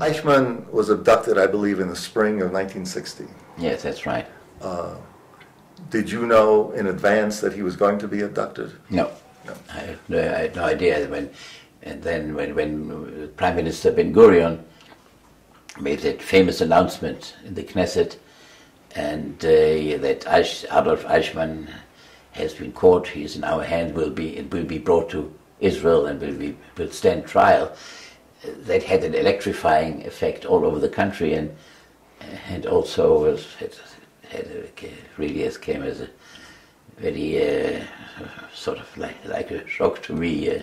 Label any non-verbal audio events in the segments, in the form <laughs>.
Eichmann was abducted, I believe, in the spring of 1960. Yes, that's right. Did you know in advance that he was going to be abducted? No. No. I, had no, I had no idea when, and then when, when Prime Minister Ben Gurion made that famous announcement in the Knesset, and uh, that Eich, Adolf Eichmann has been caught, he is in our hands, will be will be brought to Israel and will be will stand trial. That had an electrifying effect all over the country, and and also was had, had really as came as a very uh, sort of like, like a shock to me, uh,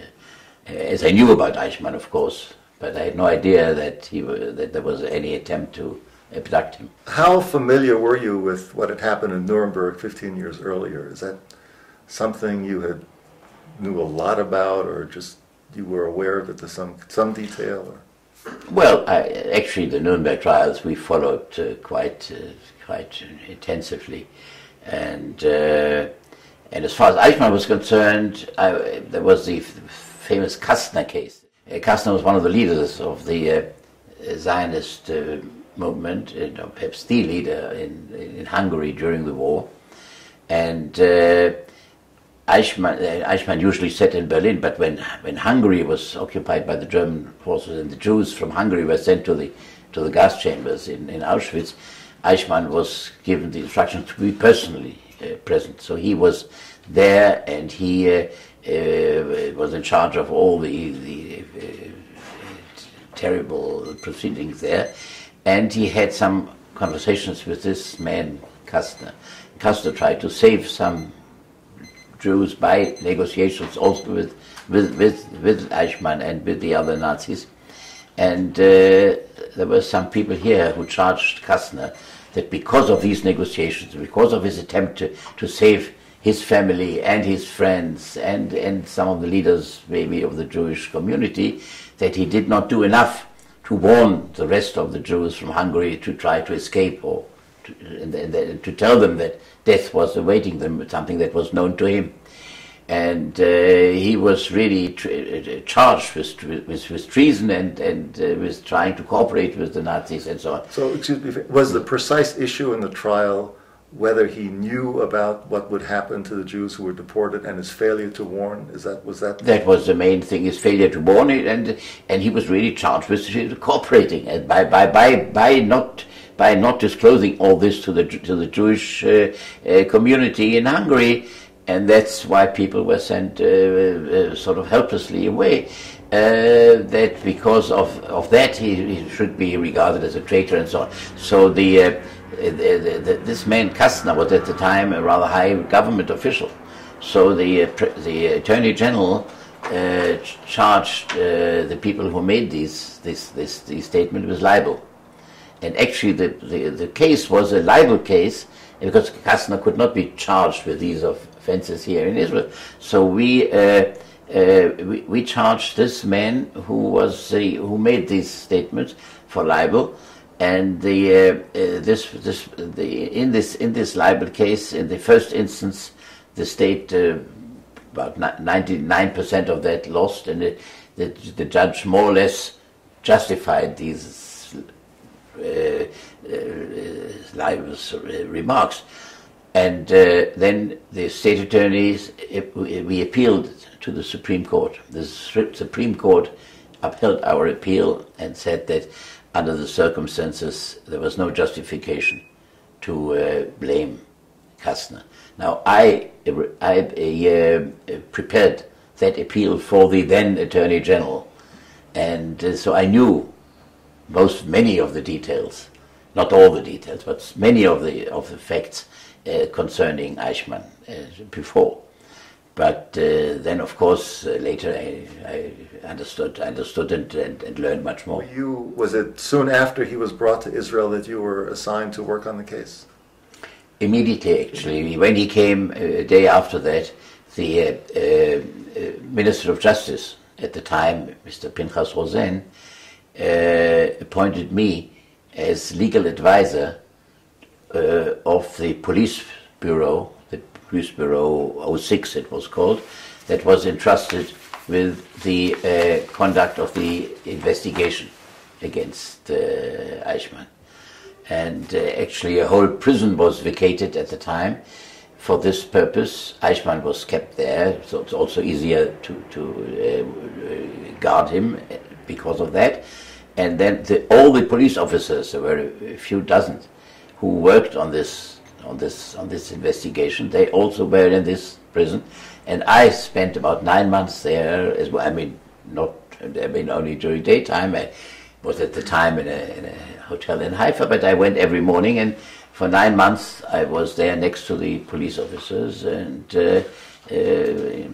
as I knew about Eichmann, of course, but I had no idea that he that there was any attempt to abduct him. How familiar were you with what had happened in Nuremberg 15 years earlier? Is that something you had knew a lot about, or just you were aware of it to some some detail? Or? Well, I, actually, the Nuremberg trials we followed uh, quite uh, quite intensively, and uh, and as far as Eichmann was concerned, I, there was the famous Kastner case. Uh, Kastner was one of the leaders of the uh, Zionist uh, movement, perhaps the leader in, in Hungary during the war, and. Eichmann, uh, Eichmann usually sat in Berlin, but when, when Hungary was occupied by the German forces and the Jews from Hungary were sent to the, to the gas chambers in, in Auschwitz, Eichmann was given the instruction to be personally uh, present. So he was there and he uh, uh, was in charge of all the, the uh, terrible proceedings there. And he had some conversations with this man, Kastner. Kastner tried to save some Jews by negotiations also with, with, with, with Eichmann and with the other Nazis. And uh, there were some people here who charged Kastner that because of these negotiations, because of his attempt to, to save his family and his friends and, and some of the leaders maybe of the Jewish community, that he did not do enough to warn the rest of the Jews from Hungary to try to escape or and, and, to tell them that death was awaiting them, something that was known to him. And uh, he was really uh, charged with, with, with treason and, and uh, with trying to cooperate with the Nazis and so on. So, excuse me, was the precise issue in the trial whether he knew about what would happen to the Jews who were deported and his failure to warn? Is that was that? That was the main thing, his failure to warn it, and and he was really charged with cooperating and by by by by not by not disclosing all this to the to the Jewish uh, uh, community in Hungary, and that's why people were sent uh, uh, sort of helplessly away. Uh, that because of, of that he, he, should be regarded as a traitor and so on. So the, the, the this man Kastner was at the time a rather high government official. So the the attorney general uh, charged uh, the people who made these this this, this statement with libel, and actually the, the, the case was a libel case because Kastner could not be charged with these offenses here in Israel. So we. Uh, uh, we, we charged this man who was the, who made these statements for libel, and the uh, uh, this this the in this in this libel case in the first instance the state about ninety nine percent of that lost, and the, the, the judge more or less justified these libelous remarks. And uh, then the state attorneys, we appealed to the Supreme Court. The Supreme Court upheld our appeal and said that under the circumstances there was no justification to uh, blame Kastner. Now I, I uh, prepared that appeal for the then Attorney General, and uh, so I knew most many of the details, not all the details, but many of the of the facts uh, concerning Eichmann uh, before. But uh, then, of course, later I, I, understood, understood and, and, and, learned much more. You was it soon after he was brought to Israel that you were assigned to work on the case? Immediately, actually, when he came a day after that, the Minister of Justice at the time, Mr. Pinchas Rosen, appointed me as legal advisor uh, of the police bureau, the police bureau 06 it was called, that was entrusted with the uh, conduct of the investigation against uh, Eichmann. And uh, actually, a whole prison was vacated at the time for this purpose. Eichmann was kept there, so it's also easier to, to uh, guard him because of that. And then the, all the police officers, there were a few dozen, who worked on this on this on this investigation. They also were in this prison, and I spent about nine months there as well. I mean, not I mean only during daytime. I was at the time in a, in a hotel in Haifa, but I went every morning, and for nine months I was there next to the police officers and uh, uh,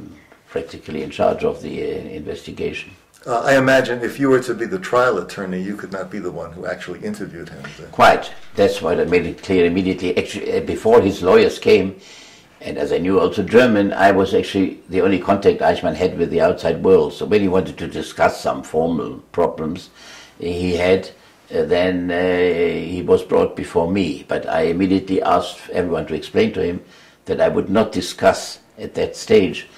practically in charge of the uh, investigation. Uh, I imagine if you were to be the trial attorney, you could not be the one who actually interviewed him. Quite. That's why I made it clear immediately. Actually, uh, before his lawyers came, and as I knew also German, I was actually the only contact Eichmann had with the outside world. So when he wanted to discuss some formal problems he had, uh, then uh, he was brought before me. But I immediately asked everyone to explain to him that I would not discuss at that stage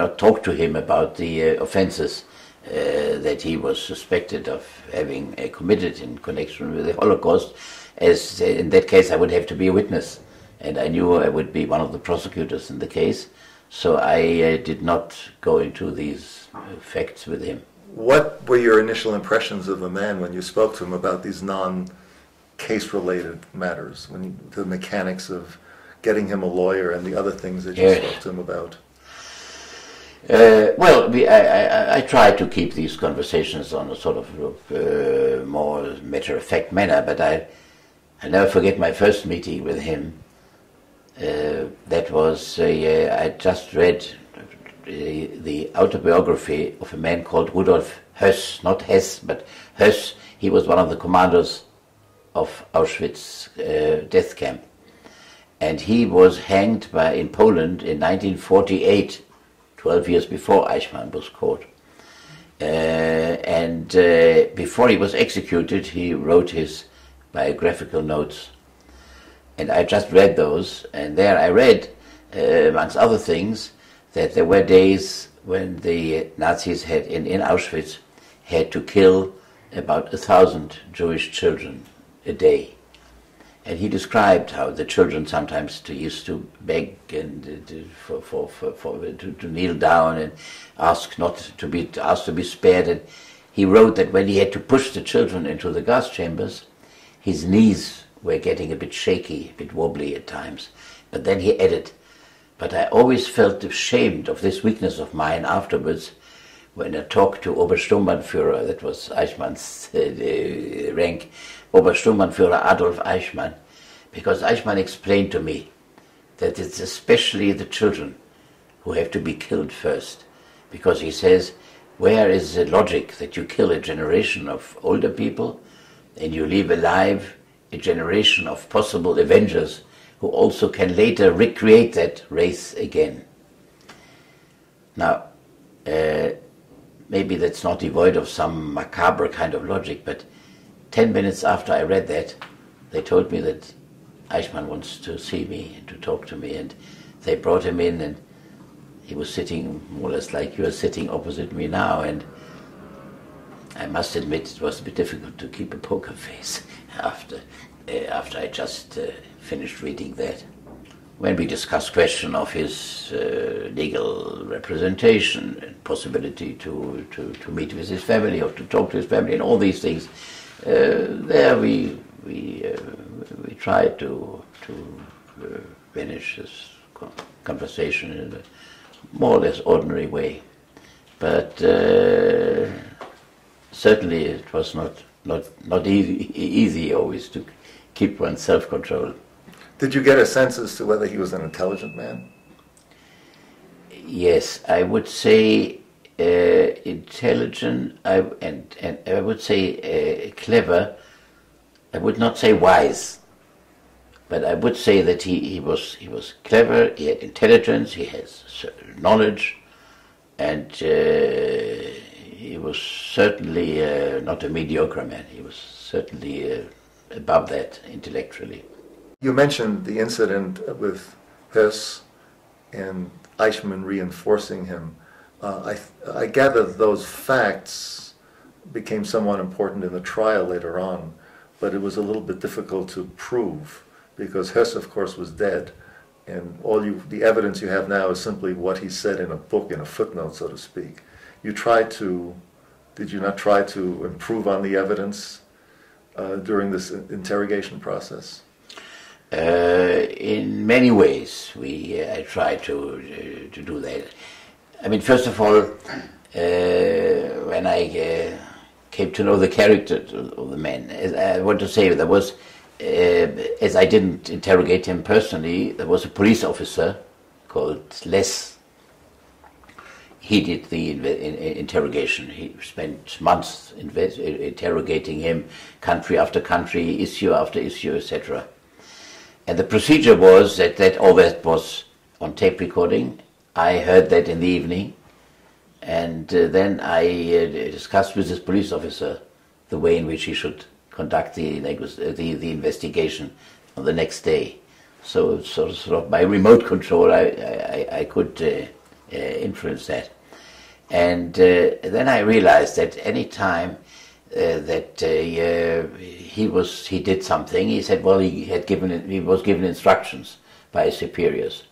not talk to him about the uh, offenses uh, that he was suspected of having committed in connection with the Holocaust, as in that case I would have to be a witness, and I knew I would be one of the prosecutors in the case, so I did not go into these facts with him. What were your initial impressions of the man when you spoke to him about these non case related matters, when you, the mechanics of getting him a lawyer and the other things that you spoke to him about? Uh, well, we, I, I, I, try to keep these conversations on a sort of uh, more matter-of-fact manner, but I, I never forget my first meeting with him. Uh, that was, uh, I just read the autobiography of a man called Rudolf Höss, not Hess, but Höss. He was one of the commanders of Auschwitz uh, death camp. And he was hanged by, in Poland in 1948 12 years before Eichmann was caught. Uh, and uh, before he was executed, he wrote his biographical notes. And I just read those, and there I read, uh, amongst other things, that there were days when the Nazis had in, in Auschwitz had to kill about a thousand Jewish children a day. And he described how the children sometimes used to beg and to, for, for, for, for to, to, kneel down and ask not to be asked to be spared. And he wrote that when he had to push the children into the gas chambers, his knees were getting a bit shaky, a bit wobbly at times. But then he added, "But I always felt ashamed of this weakness of mine afterwards." When I talked to Obersturmbannführer, that was Eichmann's uh, rank, Obersturmbannführer Adolf Eichmann, because Eichmann explained to me that it's especially the children who have to be killed first, because he says, where is the logic that you kill a generation of older people and you leave alive a generation of possible avengers who also can later recreate that race again? Now, uh, maybe that's not devoid of some macabre kind of logic, but Ten minutes after I read that, they told me that Eichmann wants to see me and to talk to me, and they brought him in, and he was sitting more or less like you are sitting opposite me now, and I must admit it was a bit difficult to keep a poker face <laughs> after uh, after I just uh, finished reading that. When we discussed question of his uh, legal representation and possibility to, to, to meet with his family or to talk to his family and all these things, there we we uh, we tried to to uh, finish this conversation in a more or less ordinary way, but certainly it was not not not easy easy always to keep one's self control. Did you get a sense as to whether he was an intelligent man? Yes, I would say uh, intelligent I, and, and I would say uh, clever. I would not say wise, but I would say that he, he was he was clever. He had intelligence. He has knowledge, and uh, he was certainly uh, not a mediocre man. He was certainly uh, above that intellectually. You mentioned the incident with Höss and Eichmann reinforcing him. Uh, I, I gather those facts became somewhat important in the trial later on, but it was a little bit difficult to prove because Hess, of course, was dead, and all you the evidence you have now is simply what he said in a book in a footnote, so to speak. You tried to, did you not try to improve on the evidence uh, during this interrogation process? Uh, in many ways, we uh, I try to uh, to do that. I mean, first of all, uh, when I uh, came to know the character of the man, I want to say there was, as I didn't interrogate him personally, there was a police officer called Less. He did the interrogation. He spent months interrogating him, country after country, issue after issue, etc. And the procedure was that, that all that was on tape recording. I heard that in the evening. And uh, then I uh, discussed with this police officer the way in which he should conduct the, the, the investigation on the next day. So, so sort of by remote control, I, I, I could uh, uh influence that. And uh, then I realized that any time uh, that uh, he was he did something. He said, well, he had given he was given instructions by his superiors.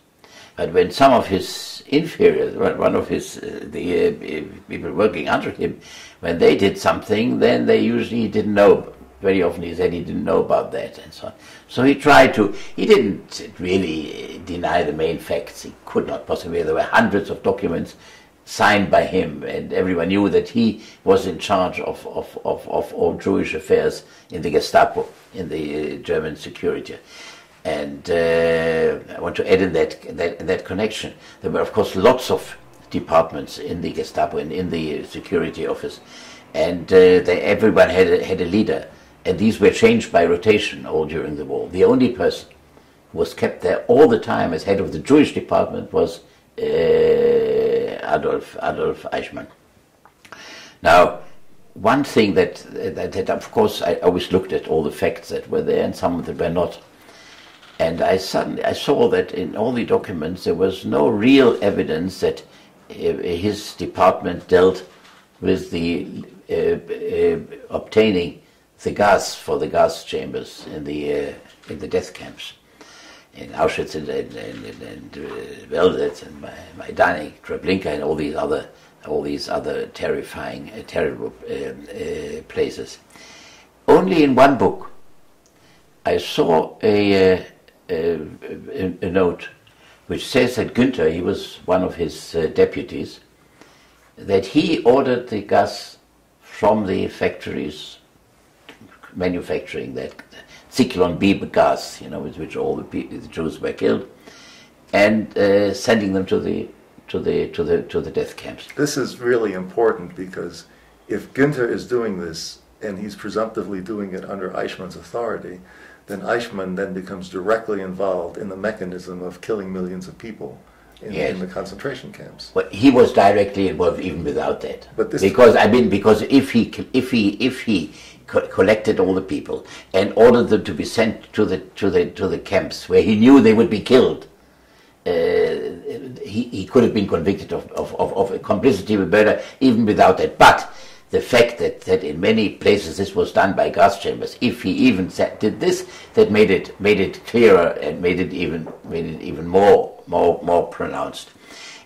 But when some of his inferiors, one of his uh, the uh, people working under him, when they did something, then they usually didn't know. Very often he said he didn't know about that and so on. So he tried to. He didn't really deny the main facts. He could not possibly. There were hundreds of documents signed by him, and everyone knew that he was in charge of, of, of, of all Jewish affairs in the Gestapo, in the uh, German security. And uh, I want to add in that, that, that connection, there were, of course, lots of departments in the Gestapo and in the security office, and uh, they, everyone had a, had a leader, and these were changed by rotation all during the war. The only person who was kept there all the time as head of the Jewish department was uh, Adolf, Adolf Eichmann. Now, one thing that, that, that, of course, I always looked at all the facts that were there, and some of them were not. And I suddenly I saw that in all the documents there was no real evidence that uh, his department dealt with the uh, uh, obtaining the gas for the gas chambers in the uh, in the death camps in Auschwitz and, and, and, and uh, and Majdanek, Treblinka and all these other all these other terrifying, terrible places. Only in one book, I saw a, a, a, note which says that Günther, he was one of his uh, deputies, that he ordered the gas from the factories manufacturing that Zyklon B gas, you know, with which all the, the Jews were killed, and uh, sending them to the to the to the to the death camps. This is really important because if Günther is doing this and he's presumptively doing it under Eichmann's authority, then Eichmann then becomes directly involved in the mechanism of killing millions of people. In, yes. in, the concentration camps. Well, he was directly involved even without that. But because I mean, because if he if he if he co collected all the people and ordered them to be sent to the to the to the camps where he knew they would be killed. Uh, he, he could have been convicted of, of, of, of complicity with murder even without that. But the fact that, that in many places this was done by gas chambers, if he even said, did this, that made it made it clearer and made it even made it even more more more pronounced.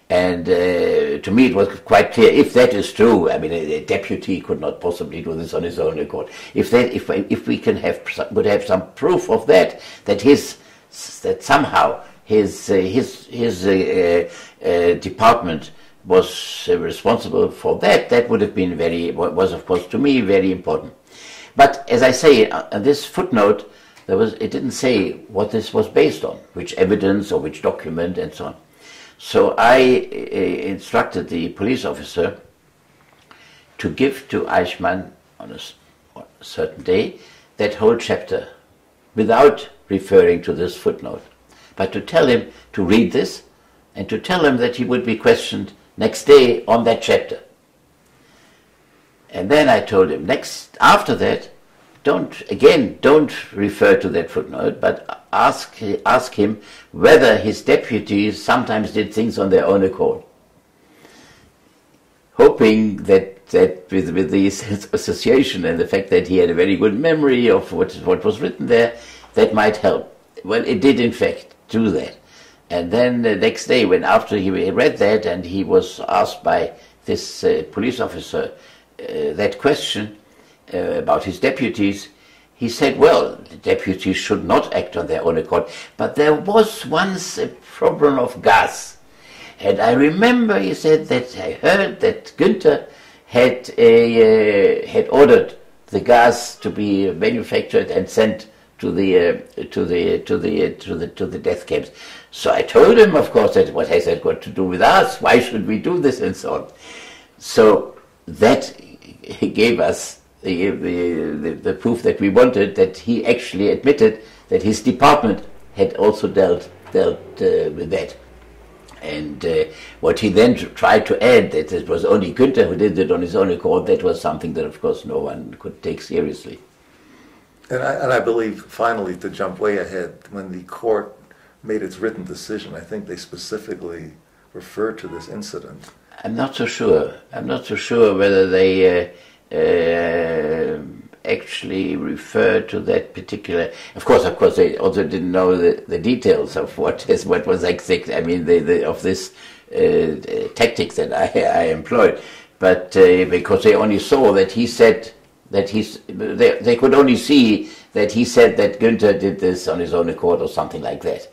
And uh, to me, it was quite clear if that is true. I mean, a, a, deputy could not possibly do this on his own accord. If that, if if we can have would have some proof of that, that his that somehow his uh, his his uh, uh department was uh, responsible for that, that would have been very was of course to me very important. But as I say, on this footnote, there was it didn't say what this was based on, which evidence or which document and so on. So I uh, instructed the police officer to give to Eichmann on a certain day that whole chapter without referring to this footnote, but to tell him to read this and to tell him that he would be questioned next day on that chapter. And then I told him next after that don't again don't refer to that footnote, but ask ask him whether his deputies sometimes did things on their own accord, hoping that that, with, with the association and the fact that he had a very good memory of what, what was written there, that might help. Well, it did in fact do that. And then the next day, when after he read that and he was asked by this uh, police officer uh, that question uh, about his deputies, he said, well, the deputies should not act on their own accord. But there was once a problem of gas. And I remember he said that I heard that Günther had, a, uh, had ordered the gas to be manufactured and sent to the uh, to the to the to the to the death camps. So I told him, of course, that what has that got to do with us? Why should we do this and so on? So that gave us the, the, the, proof that we wanted that he actually admitted that his department had also dealt dealt uh, with that. And uh, what he then tried to add that it was only Günther who did it on his own accord, that was something that, of course, no one could take seriously. And I, and I believe, finally, to jump way ahead, when the court made its written decision, I think they specifically referred to this incident. I'm not so sure. I'm not so sure whether they uh, uh, actually referred to that particular. Of course, of course, they also didn't know the, the details of what is what was exact. I mean, the, the, of this uh, tactics that I, I employed, but uh, because they only saw that he said that he's they, they could only see that he said that Günther did this on his own accord or something like that.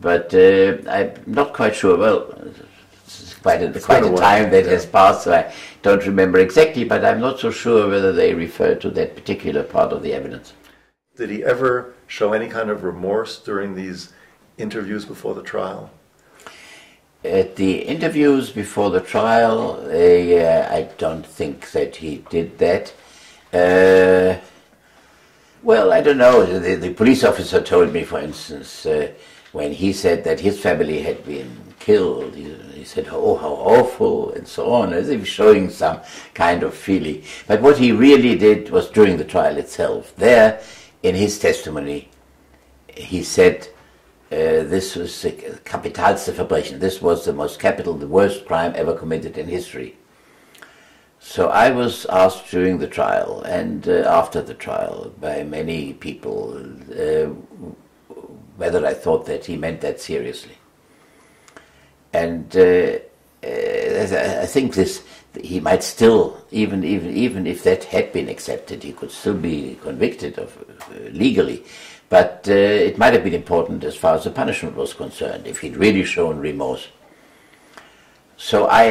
But uh, I'm not quite sure. Well, it's quite a, it's quite a, a time that yeah. has passed, so I don't remember exactly. But I'm not so sure whether they refer to that particular part of the evidence. Did he ever show any kind of remorse during these interviews before the trial? At the interviews before the trial, uh, I don't think that he did that. Uh, well, I don't know. The, the, police officer told me, for instance, uh, when he said that his family had been killed, he, he, said, Oh, how awful, and so on, as if showing some kind of feeling. But what he really did was during the trial itself. There, in his testimony, he said, uh, this was the Kapitalste Verbrechen. This was the most capital, the worst crime ever committed in history. So I was asked during the trial and uh, after the trial by many people uh, whether I thought that he meant that seriously. And uh, uh I think this he might still, even even even if that had been accepted, he could still be convicted of uh, legally. But uh, it might have been important as far as the punishment was concerned if he'd really shown remorse. So I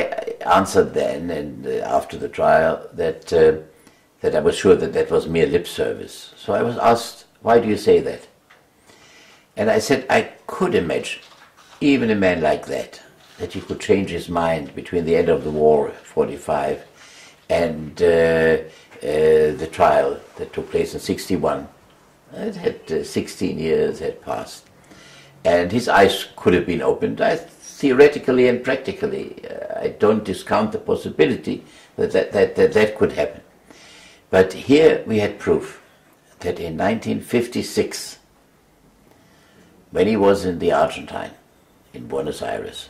answered then, and uh, after the trial, that uh, that I was sure that that was mere lip service. So I was asked, "Why do you say that?" And I said, "I could imagine, even a man like that, that he could change his mind between the end of the war, 45, and uh, uh the trial that took place in 61. It had uh, 16 years had passed, and his eyes could have been opened. I theoretically and practically, uh, I don't discount the possibility that that, that, that that could happen. But here we had proof that in 1956, when he was in the Argentine, in Buenos Aires,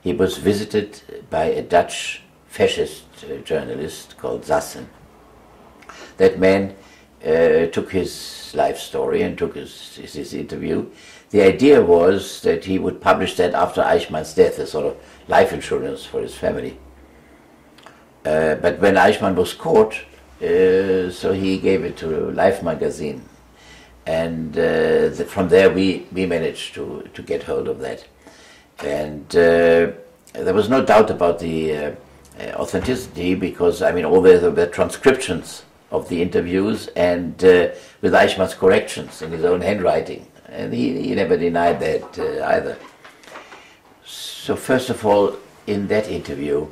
he was visited by a Dutch fascist uh, journalist called Sassen. That man uh, took his life story and took his, his, his interview the idea was that he would publish that after Eichmann's death as sort of life insurance for his family. Uh, but when Eichmann was caught, uh, so he gave it to Life magazine. And uh, the, from there we, we managed to, to get hold of that. And uh, there was no doubt about the uh, authenticity because, I mean, all the, the transcriptions of the interviews and uh, with Eichmann's corrections in his own handwriting and he, he never denied that uh, either. So first of all, in that interview,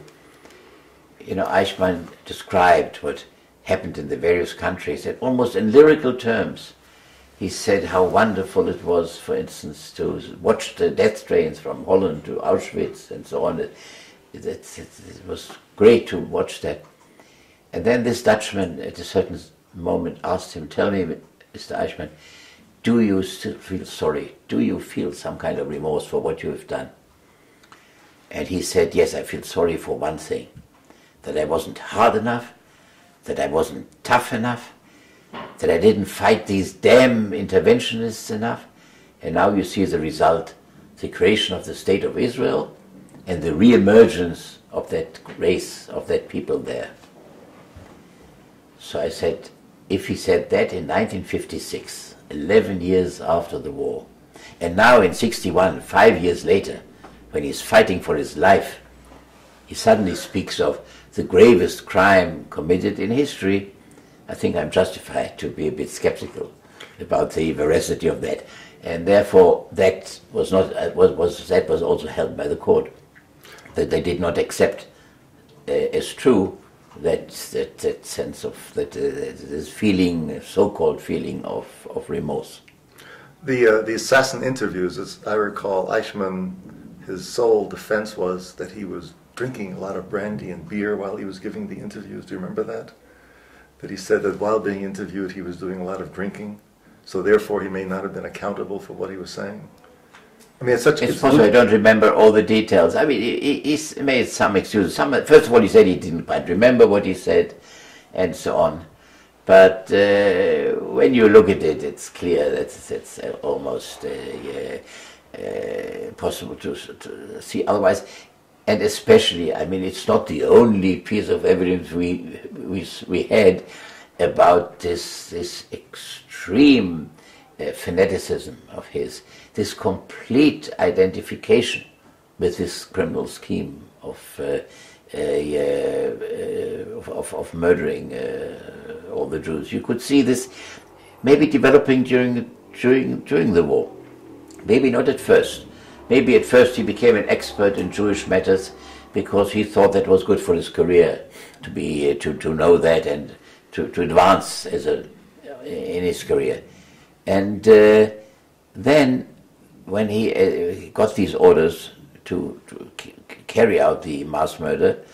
you know, Eichmann described what happened in the various countries, almost in lyrical terms, he said how wonderful it was, for instance, to watch the death trains from Holland to Auschwitz and so on. It, it, it, it was great to watch that. And then this Dutchman, at a certain moment, asked him, "Tell me, Mr. Eichmann." do you still feel sorry? Do you feel some kind of remorse for what you have done? And he said, Yes, I feel sorry for one thing that I wasn't hard enough, that I wasn't tough enough, that I didn't fight these damn interventionists enough. And now you see the result the creation of the State of Israel and the re-emergence of that race, of that people there. So I said, if he said that in 1956, 11 years after the war, and now in 61, five years later, when he's fighting for his life, he suddenly speaks of the gravest crime committed in history, I think I'm justified to be a bit skeptical about the veracity of that. And therefore that was not uh, was, was that was also held by the court that they did not accept uh, as true that, that that sense of that uh, this feeling so-called feeling of, of remorse. The uh, the assassin interviews as i recall eichmann his sole defense was that he was drinking a lot of brandy and beer while he was giving the interviews. Do you remember that that he said that while being interviewed he was doing a lot of drinking so therefore he may not have been accountable for what he was saying. I mean, it's such. It's, it's possible I don't remember all the details. I mean, he, he made some excuses. Some, first of all, he said he didn't quite remember what he said, and so on. But uh, when you look at it, it's clear that it's uh, almost uh, uh, possible to, to, see otherwise. And especially, I mean, it's not the only piece of evidence we we, we had about this this extreme uh, fanaticism of his, this complete identification with this criminal scheme of, uh, uh, of, of, of, murdering uh, all the Jews. You could see this maybe developing during, during, during the war. Maybe not at first. Maybe at first he became an expert in Jewish matters because he thought that was good for his career to be to, to know that and to, to advance as a in his career. And uh, then, when he uh, got these orders to, to carry out the mass murder,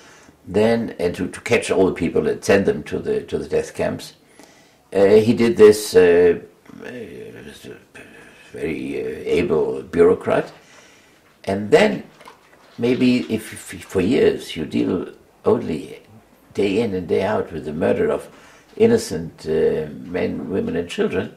then and to, to catch all the people and send them to the to the death camps, uh, he did this uh, uh, very uh, able bureaucrat, and then maybe if, if for years you deal only day in and day out with the murder of innocent uh, men, women, and children,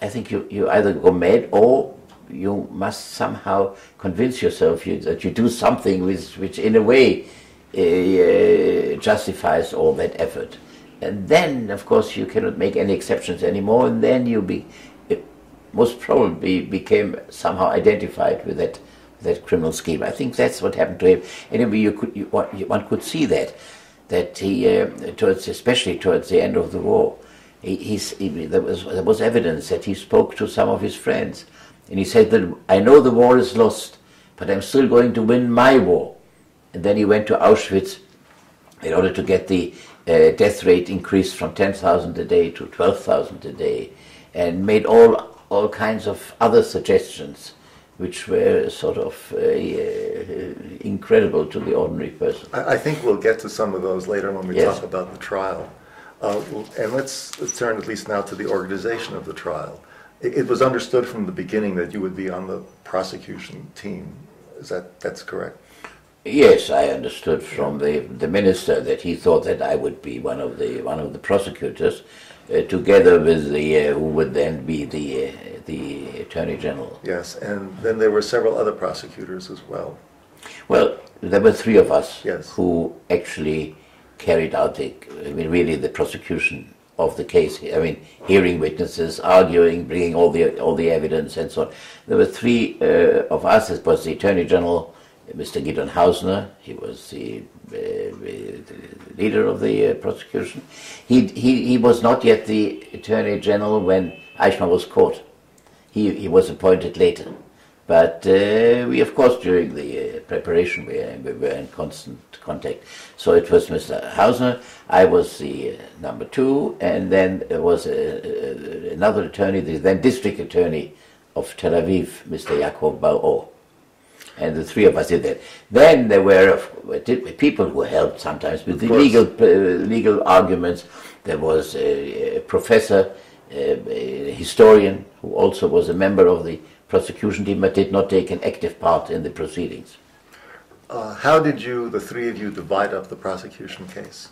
I think you, you either go mad or you must somehow convince yourself you, that you do something which, which in a way, uh, justifies all that effort. And then, of course, you cannot make any exceptions anymore, and then you be, most probably became somehow identified with that, that criminal scheme. I think that's what happened to him. Anyway, you could, you, one could see that that he, uh, towards, especially towards the end of the war, he, he, there, was, there was evidence that he spoke to some of his friends. And he said that I know the war is lost, but I'm still going to win my war. And then he went to Auschwitz in order to get the uh, death rate increased from 10,000 a day to 12,000 a day, and made all, all kinds of other suggestions which were sort of uh, uh, incredible to the ordinary person. I, I, think we'll get to some of those later when we yes. talk about the trial. Uh, and let's, let's, turn at least now to the organization of the trial. It, it, was understood from the beginning that you would be on the prosecution team. Is that that's correct? Yes, I understood from the, the minister that he thought that I would be one of the one of the prosecutors, together with the uh, who would then be the uh, the attorney general. Yes, and then there were several other prosecutors as well. Well, there were three of us yes. who actually carried out the, I mean, really the prosecution of the case. I mean, hearing witnesses, arguing, bringing all the all the evidence, and so on. There were three uh, of us. It was the Attorney General, Mr. Gideon Hausner. He was the, uh, leader of the uh, prosecution. He, he he was not yet the Attorney General when Eichmann was caught. He he was appointed later. But uh, we, of course, during the uh, preparation, we, uh, we, were in constant contact. So it was Mr. Hausner, I was the uh, number two, and then there was another attorney, the then district attorney of Tel Aviv, Mr. Yaakov Bar-Or. And the three of us did that. Then there were people who helped sometimes with the legal, uh, legal arguments. There was a, a professor, a historian, who also was a member of the prosecution team but did not take an active part in the proceedings. Uh, how did you, the three of you, divide up the prosecution case?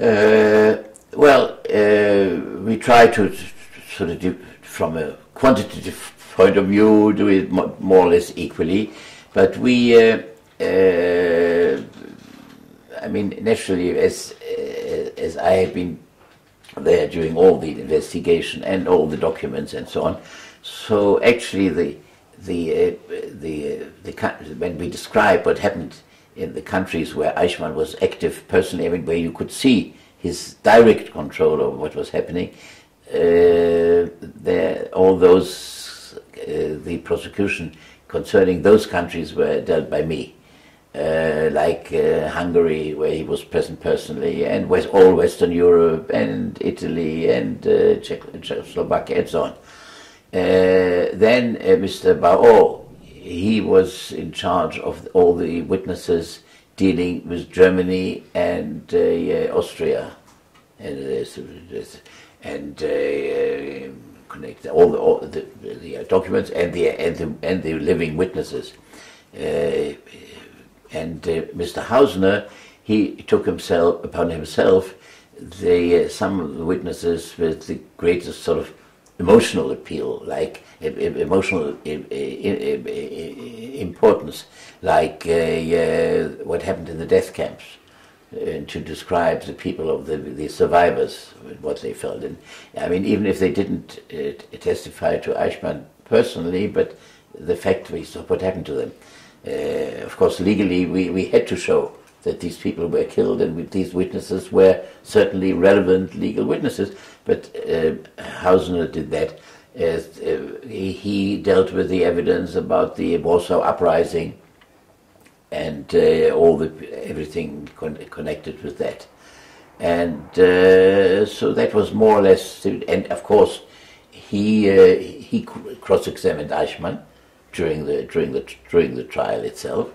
Uh, well, uh, we try to sort of, from a quantitative point of view, do it more or less equally. But we, uh, uh, I mean, naturally, as uh, as I have been there during all the investigation and all the documents and so on, so actually the the uh, the uh, the when we describe what happened in the countries where Eichmann was active personally, I mean, where you could see his direct control over what was happening, uh, there all those the prosecution concerning those countries were dealt by me. Uh, like uh, Hungary, where he was present personally, and West, all Western Europe, and Italy, and uh, Czechoslovakia, and so on. Uh, then uh, Mr. Bar-Or, he was in charge of all the witnesses dealing with Germany and uh, Austria, and uh, and uh, uh, all the, all the, the documents and the and the and the living witnesses. Uh, and uh, Mr. Hausner, he took himself upon himself the uh, some of the witnesses with the greatest sort of emotional appeal, like emotional importance, like uh, uh, what happened in the death camps, uh, to describe the people of the the survivors, what they felt. And I mean, even if they didn't uh, testify to Eichmann personally, but the factories of what happened to them. Uh, of course, legally, we, we had to show that these people were killed, and these witnesses were certainly relevant legal witnesses. But uh, Hausner did that. As, uh, he, he dealt with the evidence about the Warsaw uprising and uh, all the everything con- connected with that. And uh, so that was more or less. And of course, he uh, he cross-examined Eichmann during the during the during the trial itself,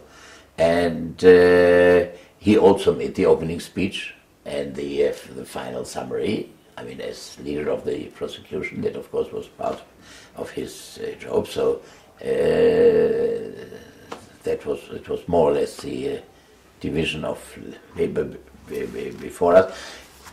and uh, he also made the opening speech and the uh, the final summary. I mean, as leader of the prosecution, that of course was part of his uh, job. So that was it was more or less the uh, division of labor before us.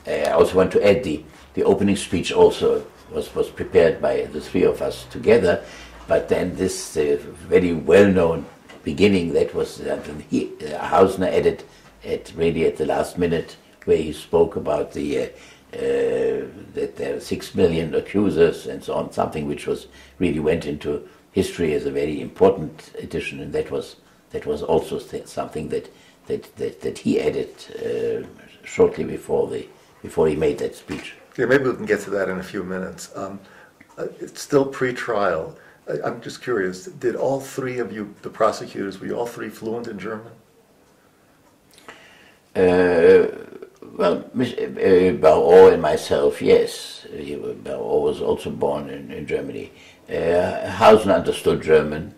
Uh, I also want to add the the opening speech also was was prepared by the three of us together. But then this uh, very well-known beginning that was uh, he, Hausner added at really at the last minute where he spoke about the that there are six million accusers and so on, something which was really went into history as a very important addition, and that was that was also th- something that that that, that he added uh, shortly before the before he made that speech. Yeah, maybe we can get to that in a few minutes. Um, uh, it's still pre-trial. I'm just curious. Did all three of you, the prosecutors, were you all three fluent in German? Uh, well, uh, Bar-Or and myself, yes. He, Bar-Or was also born in, in Germany. Uh, Hausner understood German,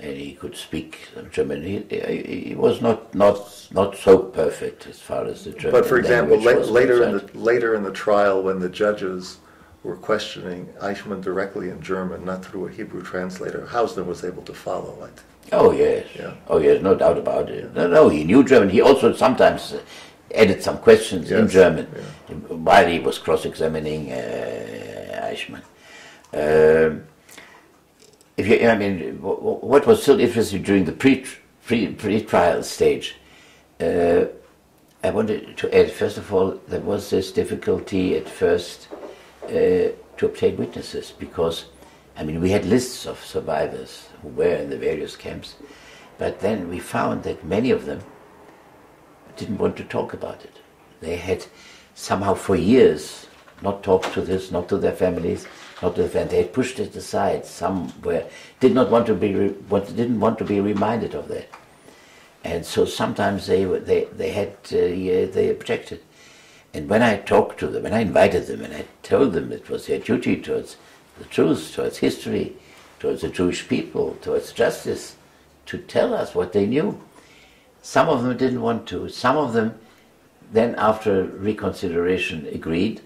and he could speak some German. He, he, he was not, not not so perfect as far as the German But for example, la- later in the later in the trial, when the judges were questioning Eichmann directly in German, not through a Hebrew translator, Hausner was able to follow it. Oh yes, Yeah. oh yes, no doubt about it. No, no, he knew German. He also sometimes added some questions in Yes, German while he was cross-examining uh, Eichmann. Um, if you, I mean, wh- wh- what was still interesting during the pre pre pre-trial stage, uh, I wanted to add. First of all, there was this difficulty at first uh, to obtain witnesses because, I mean, we had lists of survivors who were in the various camps, but then we found that many of them didn't want to talk about it. They had somehow for years not talked to this, not to their families, not to friends. They had pushed it aside. somewhere, did not want to be re, didn't want to be reminded of that, and so sometimes they they they had uh, they objected. And when I talked to them, and I invited them, and I told them it was their duty towards the truth, towards history, towards the Jewish people, towards justice, to tell us what they knew. Some of them didn't want to. Some of them then, after reconsideration, agreed.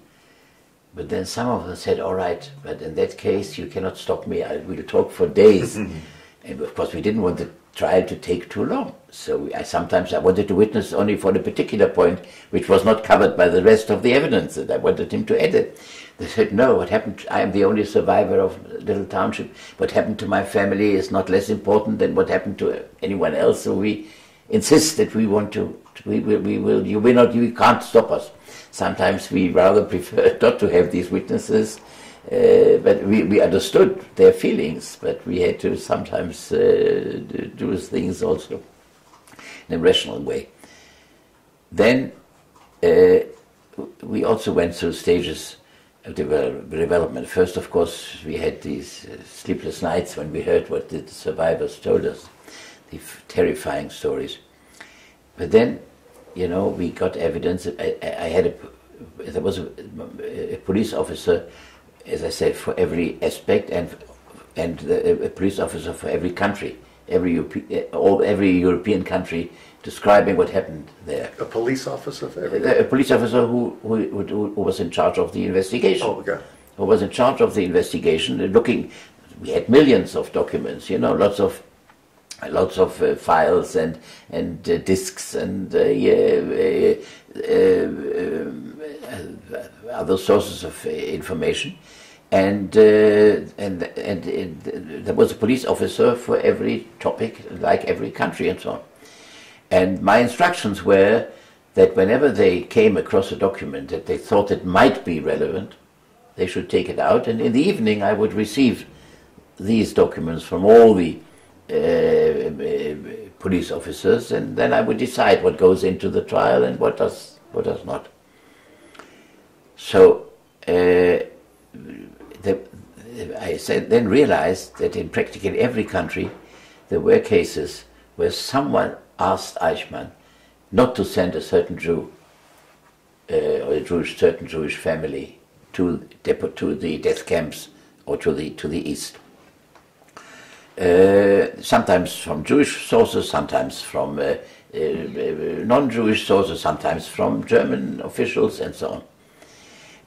But then some of them said, all right, but in that case, you cannot stop me. I will talk for days. <laughs> and of course, we didn't want the trial to take too long. So I sometimes I wanted to witness only for a particular point, which was not covered by the rest of the evidence that I wanted him to edit. They said, no, what happened, I am the only survivor of Little Township. What happened to my family is not less important than what happened to anyone else. So we insist that we want to, we will, we will you will not, you can't stop us. Sometimes we rather prefer <laughs> not to have these witnesses uh, but we, we understood their feelings, but we had to sometimes uh, do things also in a rational way. Then uh, we also went through stages of develop, development. First, of course, we had these uh, sleepless nights when we heard what the survivors told us, the terrifying stories. But then, you know, we got evidence. I, I had a, there was a, a police officer as I said, for every aspect and and the, a police officer for every country, every Europe, eh, all every European country, describing what happened there. A police officer for every. A, a police officer who, who, who was in charge of the investigation. Oh, okay. Who was in charge of the investigation, looking. We had millions of documents, you know, lots of lots of uh, files and and uh, discs and uh, yeah, uh, uh, other sources of information and uh, and and, and there was a police officer for every topic, like every country and so on. And my instructions were that whenever they came across a document that they thought it might be relevant, they should take it out. And in the evening, I would receive these documents from all the uh, police officers, and then I would decide what goes into the trial and what does what does not. So. Uh, the, I said, then realized that in practically every country there were cases where someone asked Eichmann not to send a certain Jew uh, or a Jewish, certain Jewish family to, to the death camps or to the, to the east. Uh, sometimes from Jewish sources, sometimes from uh, uh, non-Jewish sources, sometimes from German officials, and so on.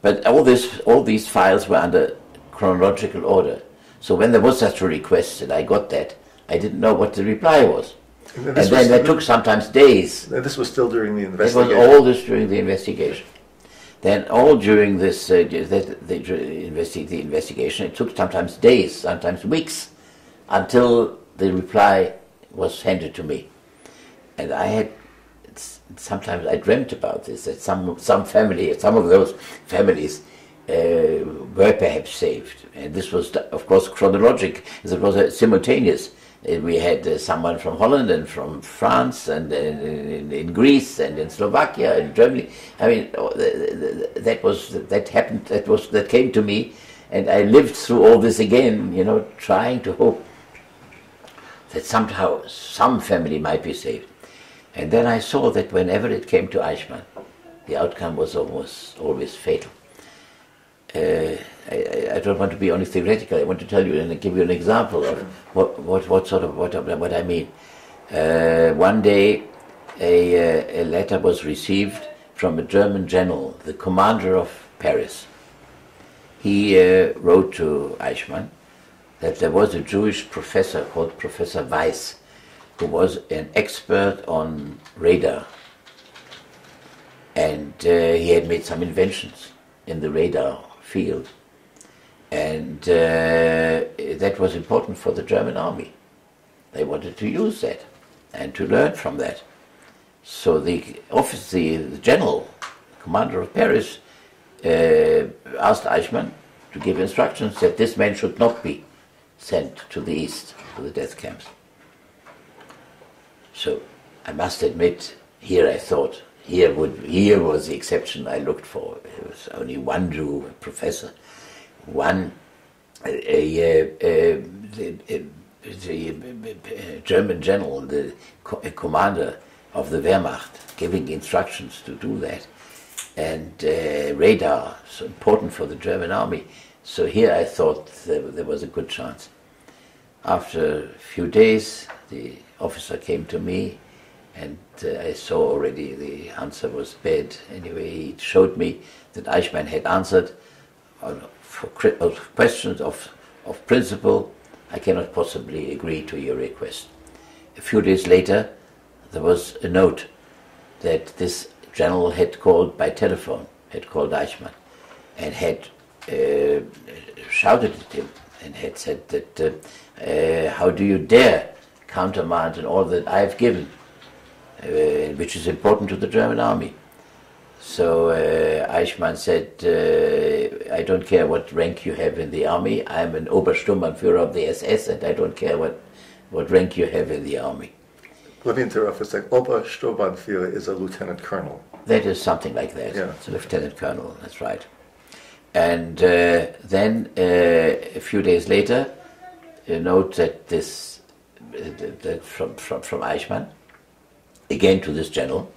But all this, all these files were under chronological order. So when there was such a request and I got that, I didn't know what the reply was. And, and then that took sometimes days. This was still during the investigation. It was all this during the investigation. Then all during this uh, the, the, the investigation, it took sometimes days, sometimes weeks, until the reply was handed to me. And I had sometimes I dreamt about this that some some family, some of those families uh, were perhaps saved. And this was, of course, chronologic, it was uh, simultaneous. Uh, we had uh, someone from Holland and from France and in, in, Greece and in Slovakia and Germany. I mean, that was that happened. That was that came to me, and I lived through all this again. You know, trying to hope that somehow some family might be saved. And then I saw that whenever it came to Eichmann, the outcome was almost always fatal uh, I, I, don't want to be only theoretical. I want to tell you and give you an example of what, what, what sort of what, what I mean. Uh, one day, a, uh, a, letter was received from a German general, the commander of Paris. He uh, wrote to Eichmann that there was a Jewish professor called Professor Weiss, who was an expert on radar, and uh, he had made some inventions in the radar field. And uh, that was important for the German army. They wanted to use that and to learn from that. So the office, the, the general, commander of Paris, uh, asked Eichmann to give instructions that this man should not be sent to the east, to the death camps. So I must admit, here I thought, here, would, here was the exception I looked for. There was only one Jew, professor, one a, a, the German general, the commander of the Wehrmacht, giving instructions to do that. And uh, radar, so important for the German army. So here I thought there, there was a good chance. After a few days, the officer came to me and uh, I saw already the answer was bad. Anyway, he showed me that Eichmann had answered uh, for questions of, of principle. I cannot possibly agree to your request. a few days later, there was a note that this general had called by telephone, had called Eichmann, and had uh, shouted at him and had said that, uh, uh, how do you dare countermand in all that I've given, uh, which is important to the German army. So uh, Eichmann said, uh, I don't care what rank you have in the army, I'm an Obersturmbannführer of the SS and I don't care what, what rank you have in the army. Let me interrupt for a second. Obersturmbannführer is a lieutenant colonel. That is something like that. Yeah. It's a lieutenant colonel, that's right. And uh, then uh, a few days later, you note that this that from, from, from Eichmann, again to this general,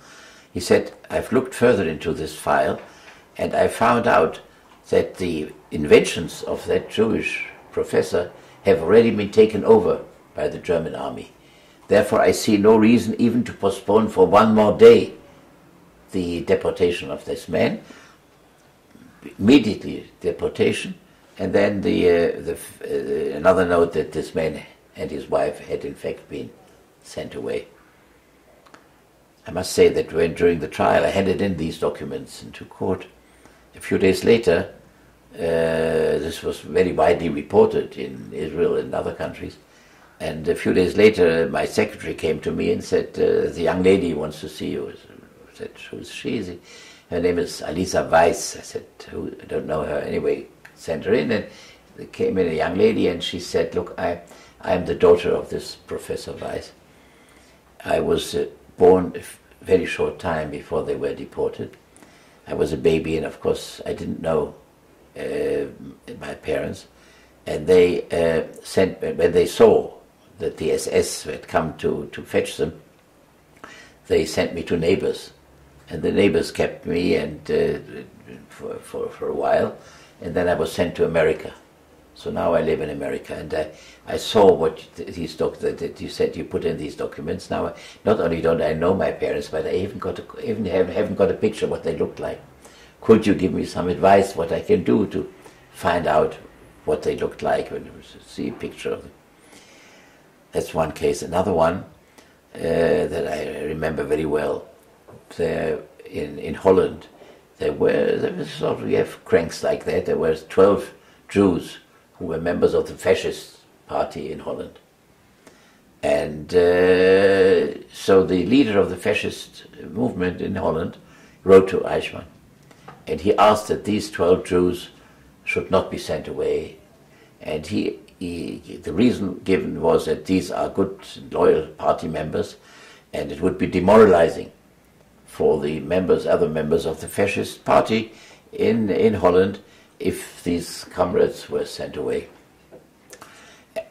he said, I've looked further into this file and I found out that the inventions of that Jewish professor have already been taken over by the German army. Therefore, I see no reason even to postpone for one more day the deportation of this man. Immediately deportation, and then the, uh, the uh, another note that this man and his wife had in fact been sent away. I must say that when during the trial I handed in these documents into court, a few days later, uh, this was very widely reported in Israel and other countries. And a few days later, my secretary came to me and said, uh, "The young lady wants to see you." I said, "Who's she?" Her name is Alisa Weiss. I said, Who? "I don't know her." Anyway, sent her in, and there came in a young lady, and she said, "Look, I, I am the daughter of this Professor Weiss. I was uh, born a very short time before they were deported. I was a baby, and of course, I didn't know uh, my parents. And they uh, sent when they saw that the SS had come to, to fetch them, they sent me to neighbors. And the neighbors kept me and uh, for, for, for a while, and then I was sent to America. So now I live in America, and I, I saw what these doc that, you said you put in these documents. Now, not only don't I know my parents, but I even got a, even haven't, haven't got a picture of what they looked like. Could you give me some advice what I can do to find out what they looked like when you see a picture of them? That's one case. Another one uh, that I remember very well. There in in Holland, there were there was sort of you have cranks like that. There were twelve Jews who were members of the fascist party in Holland, and uh, so the leader of the fascist movement in Holland wrote to Eichmann, and he asked that these twelve Jews should not be sent away, and he he, the reason given was that these are good, loyal party members, and it would be demoralizing for the members, other members of the fascist party in, in Holland if these comrades were sent away.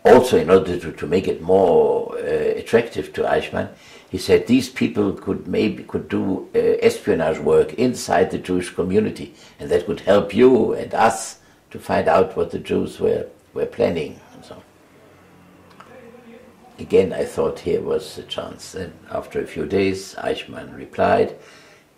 Also, in order to, to make it more uh, attractive to Eichmann, he said these people could maybe could do uh, espionage work inside the Jewish community, and that would help you and us to find out what the Jews were were planning. Again, I thought here was a chance. And after a few days, Eichmann replied,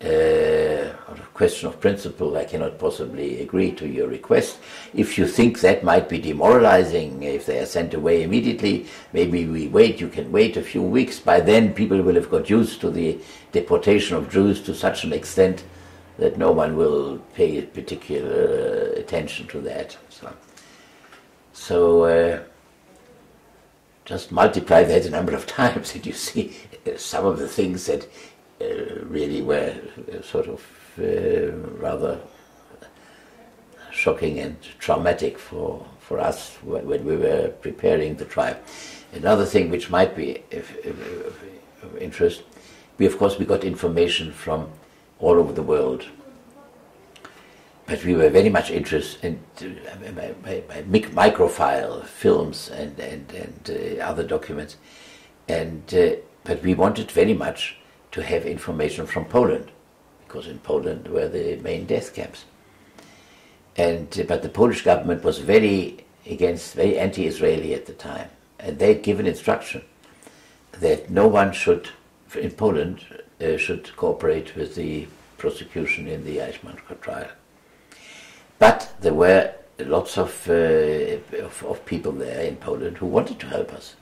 uh, on a question of principle, I cannot possibly agree to your request. If you think that might be demoralizing, if they are sent away immediately, maybe we wait, you can wait a few weeks. By then, people will have got used to the deportation of Jews to such an extent that no one will pay particular attention to that. So. So uh, just multiply that a number of <laughs> times, and you see uh, some of the things that uh, really were uh, sort of uh, rather shocking and traumatic for, for us when, when, we were preparing the trial. Another thing which might be of interest, we of course we got information from all over the world but we were very much interested in by, microfile films and and and uh, other documents, and uh, but we wanted very much to have information from Poland, because in Poland were the main death camps. And uh, but the Polish government was very against, very anti-Israeli at the time, and they'd given instruction that no one should in Poland uh, should cooperate with the prosecution in the Eichmann trial. But there were lots of, uh, of, of, people there in Poland who wanted to help us.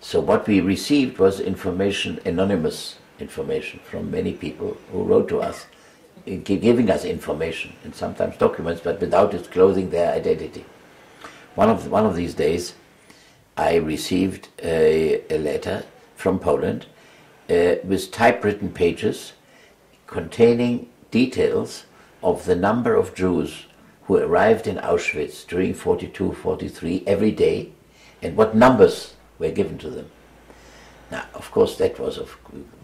So what we received was information, anonymous information from many people who wrote to us, giving us information and sometimes documents, but without disclosing their identity. One of one of these days, I received a, a letter from Poland uh, with typewritten pages containing details of the number of Jews who arrived in Auschwitz during 42 43 every day and what numbers were given to them. Now, of course, that was of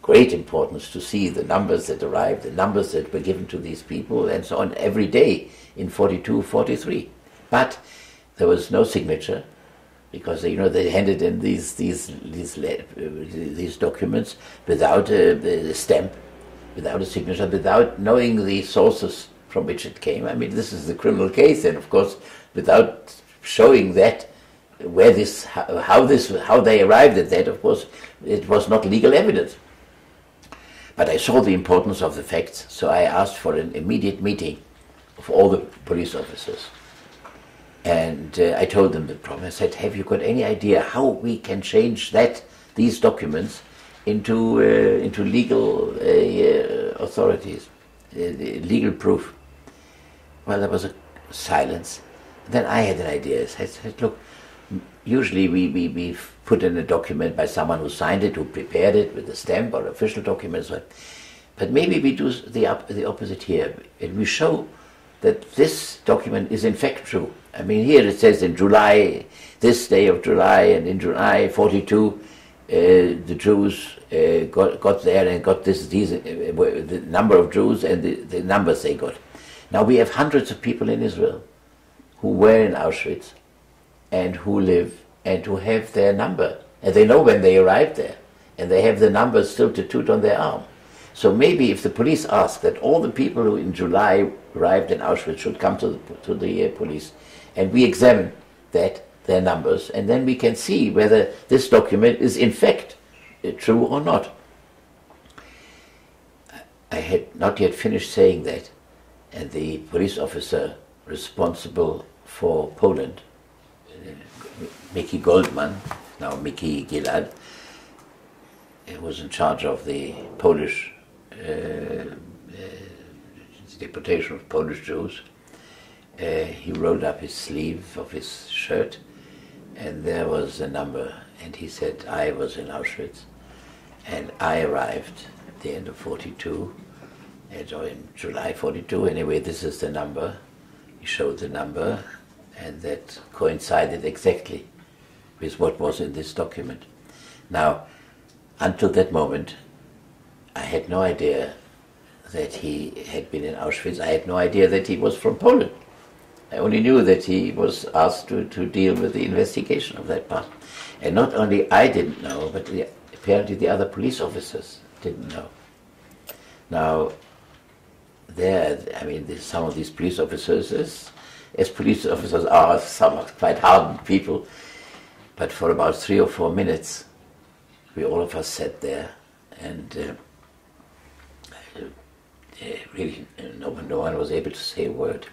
great importance to see the numbers that arrived, the numbers that were given to these people, and so on every day in 42 43. But there was no signature because you know they handed in these these these uh, these documents without a, a stamp, without a signature, without knowing the sources from which it came. I mean, this is the criminal case, and of course, without showing that where this how, this how they arrived at that, of course, it was not legal evidence. But I saw the importance of the facts, so I asked for an immediate meeting of all the police officers. And uh, I told them the problem. I said, "Have you got any idea how we can change that these documents into uh, into legal uh, uh, authorities, uh, legal proof?" Well, there was a silence. Then I had an idea. I said, "Look, usually we, we, we put in a document by someone who signed it, who prepared it with a stamp or official document, so but maybe we do the, op- the opposite here, and we show that this document is in fact true. I mean, here it says in July, this day of July, and in July 42, uh, the Jews uh, got, got there and got this, these, uh, the number of Jews and the, the numbers they got. Now we have hundreds of people in Israel who were in Auschwitz and who live and who have their number. And they know when they arrived there. And they have the number still tattooed on their arm. So maybe if the police ask that all the people who in July arrived in Auschwitz should come to the, to the uh, police and we examine that, their numbers, and then we can see whether this document is in fact uh, true or not. I had not yet finished saying that, the police officer responsible for Poland, uh, Mickey Goldman, now Mickey Gilad, was in charge of the Polish uh, uh, deportation of Polish Jews. Uh, he rolled up his sleeve of his shirt, and there was a number, and he said, I was in Auschwitz, and I arrived at the end of 42, or in July 42, anyway, this is the number. He showed the number, and that coincided exactly with what was in this document. Now, until that moment, I had no idea that he had been in Auschwitz. I had no idea that he was from Poland. I only knew that he was asked to, to deal with the investigation of that part. And not only I didn't know, but the, apparently the other police officers didn't know. Now, there, I mean, there's some of these police officers, as, police officers are, some quite hardened people, but for about three or four minutes, we all of us sat there and uh, uh, really no, no one was able to say a word.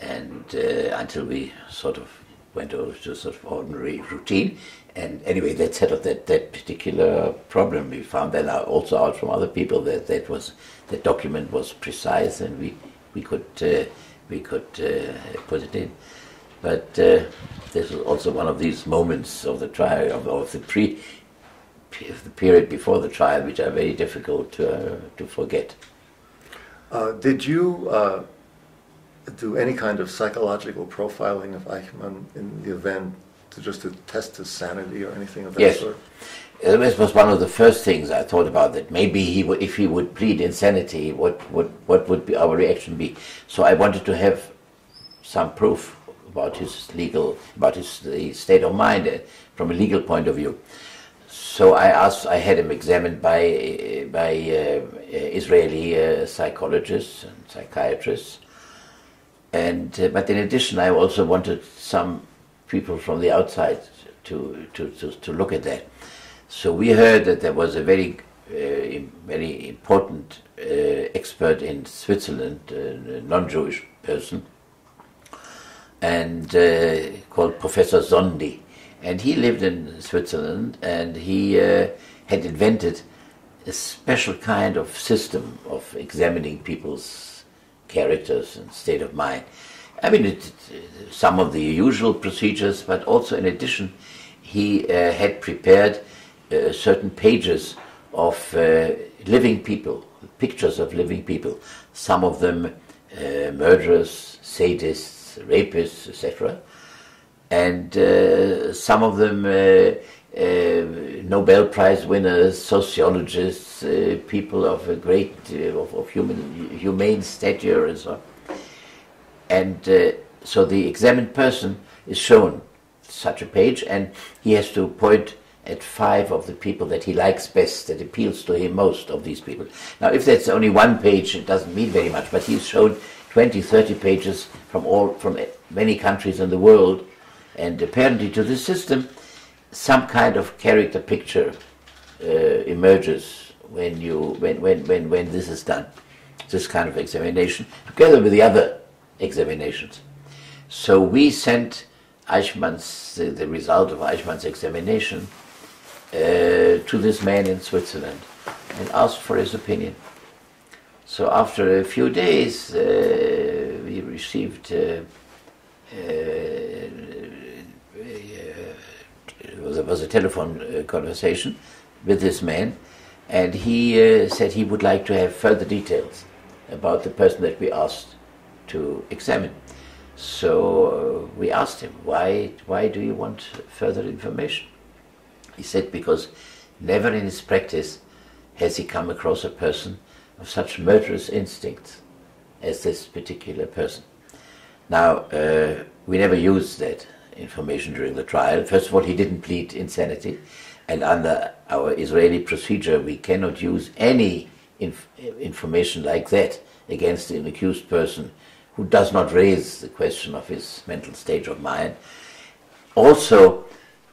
And uh, until we sort of went over to sort of ordinary routine. And anyway, that settled that, that particular problem. We found that out, also out from other people that that was that document was precise, and we we could uh, we could uh, put it in. But uh, this was also one of these moments of the trial of, of the pre of the period before the trial, which are very difficult to uh, to forget. Uh, did you uh, do any kind of psychological profiling of Eichmann in the event to just to test his sanity or anything of that Yes. sort? Uh, This was one of the first things I thought about. That maybe he would, if he would plead insanity, what would what would be our reaction be? So I wanted to have some proof about his legal, about his state of mind uh, from a legal point of view. So I asked, I had him examined by uh, by uh, Israeli uh, psychologists and psychiatrists, and uh, but in addition, I also wanted some people from the outside to to to, to look at that. So we heard that there was a very uh, very important uh, expert in Switzerland, a non-Jewish person, and uh, called Professor Szondi. And he lived in Switzerland and he uh, had invented a special kind of system of examining people's characters and state of mind. I mean, it, some of the usual procedures, but also in addition, he uh, had prepared uh, certain pages of uh, living people, pictures of living people, some of them uh, murderers, sadists, rapists, etc., and uh, some of them uh, Nobel Prize winners, sociologists, people of a great, of, of human, humane stature and so on. And uh, so the examined person is shown such a page, and he has to point at five of the people that he likes best, that appeals to him most of these people. Now, if that's only one page, it doesn't mean very much, but he's shown 20, 30 pages from all from many countries in the world, and apparently to this system, some kind of character picture uh, emerges when you when, when, when, when this is done, this kind of examination, together with the other examinations. So we sent Eichmann's, the, the result of Eichmann's examination uh, to this man in Switzerland and asked for his opinion. So after a few days, uh, we received uh, uh there was a telephone uh, conversation with this man, and he uh, said he would like to have further details about the person that we asked to examine. So uh, we asked him, why, why do you want further information? He said, because never in his practice has he come across a person of such murderous instincts as this particular person. Now, uh, we never used that information during the trial. First of all, he didn't plead insanity, and under our Israeli procedure, we cannot use any inf- information like that against an accused person who does not raise the question of his mental state of mind. Also,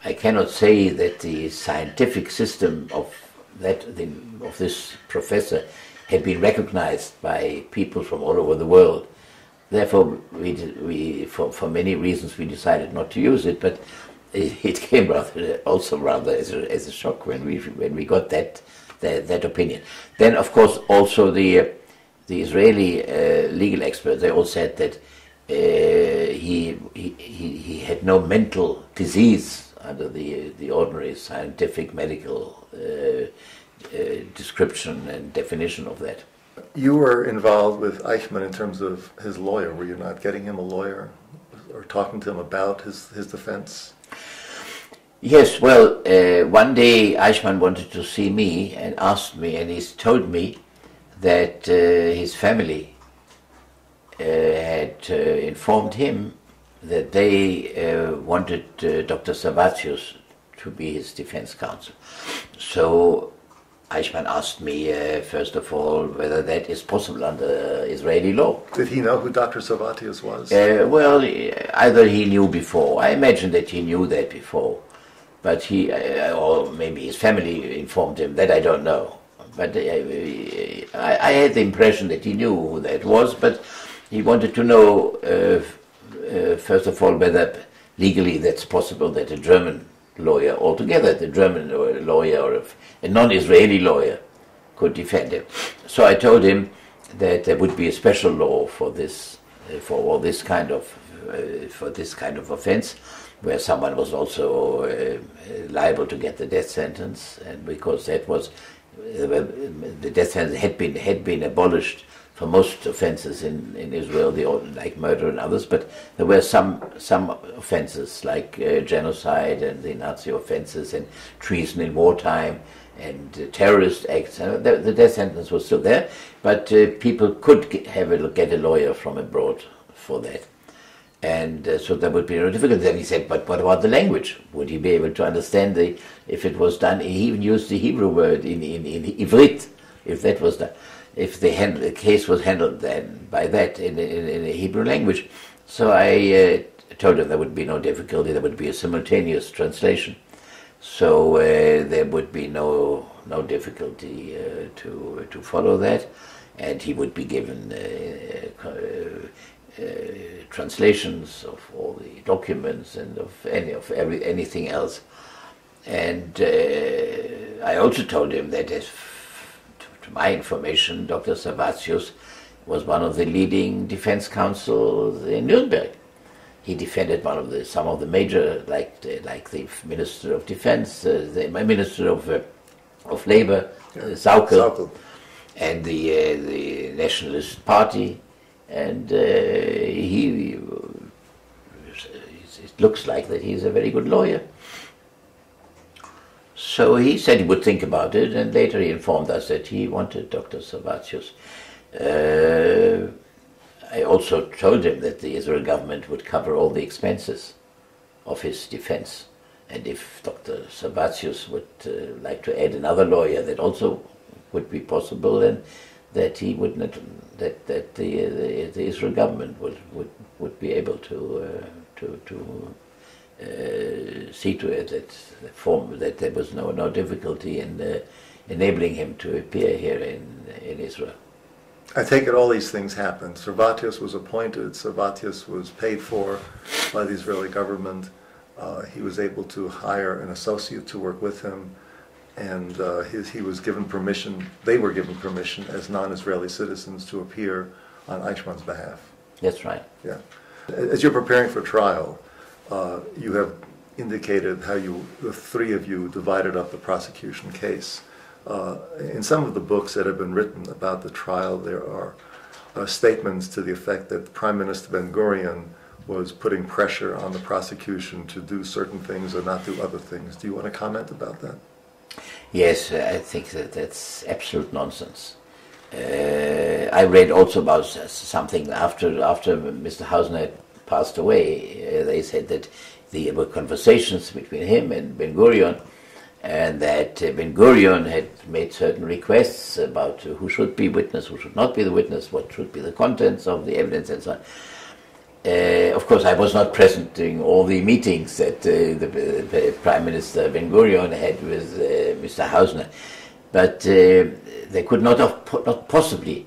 I cannot say that the scientific system of that the, of this professor had been recognized by people from all over the world. Therefore, we, we for, for many reasons we decided not to use it, but <laughs> it, came rather also rather as a, as a shock when we when we got that that, that opinion. Then, of course, also the uh, the Israeli uh, legal experts, they all said that uh, he, he, he had no mental disease under the, the ordinary scientific medical uh, uh, description and definition of that. You were involved with Eichmann in terms of his lawyer. Were you not getting him a lawyer or talking to him about his, his defense? Yes, well, uh, one day Eichmann wanted to see me and asked me, and he told me that uh, his family uh, had uh, informed him that they uh, wanted uh, Dr. Servatius to be his defense counsel. So Eichmann asked me, uh, first of all, whether that is possible under Israeli law. Did he know who Dr. Servatius was? well, either he knew before. I imagine that he knew that before. But he, or maybe his family informed him, that I don't know but uh, I, I, had the impression that he knew who that was, but he wanted to know, uh, uh, first of all, whether legally that's possible that a German lawyer, altogether, the German lawyer or a non-Israeli lawyer could defend him. So I told him that there would be a special law for this, uh, for all this kind of, uh, for this kind of offense, where someone was also uh, liable to get the death sentence, and because that was the death sentence had been had been abolished for most offences in, in Israel, the, like murder and others, but there were some some offences like uh, genocide and the Nazi offences and treason in wartime and uh, terrorist acts. Uh, the, the, death sentence was still there, but uh, people could get, have a, get a lawyer from abroad for that. And uh, so that would be no difficulty. Then he said, but what about the language? Would he be able to understand the, if it was done? He even used the Hebrew word in, in, in Ivrit, if that was done, if the, hand, the case was handled then by that in, in, in the Hebrew language. So I uh, told him there would be no difficulty, there would be a simultaneous translation. So uh, there would be no, no difficulty uh, to, to follow that. And he would be given uh, uh, translations of all the documents and of any of every anything else. And uh, I also told him that, as to, my information, Dr. Servatius was one of the leading defense counsels in Nuremberg. He defended one of the some of the major, like the, like the Minister of Defense, uh, the Minister of uh, of Labor, uh, Sauckel, Sauckel, and the uh, the Nationalist Party, and uh, he. It looks like that he's a very good lawyer. So he said he would think about it, and later he informed us that he wanted Dr. Servatius. Uh, I also told him that the Israel government would cover all the expenses of his defense. And if Dr. Servatius would uh, like to add another lawyer, that also would be possible, and that he would not, that that the the, the Israel government would, would would be able to uh, to to uh, see to it that form that there was no no difficulty in uh, enabling him to appear here in in Israel. I take it all these things happened. Servatius was appointed. Servatius was paid for by the Israeli government. Uh, he was able to hire an associate to work with him, and uh, his, he was given permission. They were given permission as non-Israeli citizens to appear on Eichmann's behalf. That's right. Yeah. As you're preparing for trial, uh, you have indicated how you, the three of you, divided up the prosecution case. Uh, in some of the books that have been written about the trial, there are uh, statements to the effect that Prime Minister Ben Gurion was putting pressure on the prosecution to do certain things or not do other things. Do you want to comment about that? Yes, I think that that's absolute nonsense. Uh, I read also about something after after Mr. Hausner passed away. Uh, they said that there were conversations between him and Ben Gurion and that uh, Ben Gurion had made certain requests about who should be witness, who should not be the witness, what should be the contents of the evidence, and so on. Uh, of course, I was not present during all the meetings that uh, the, the, Prime Minister Ben Gurion had with uh, Mr. Hausner, but uh, they could not have not possibly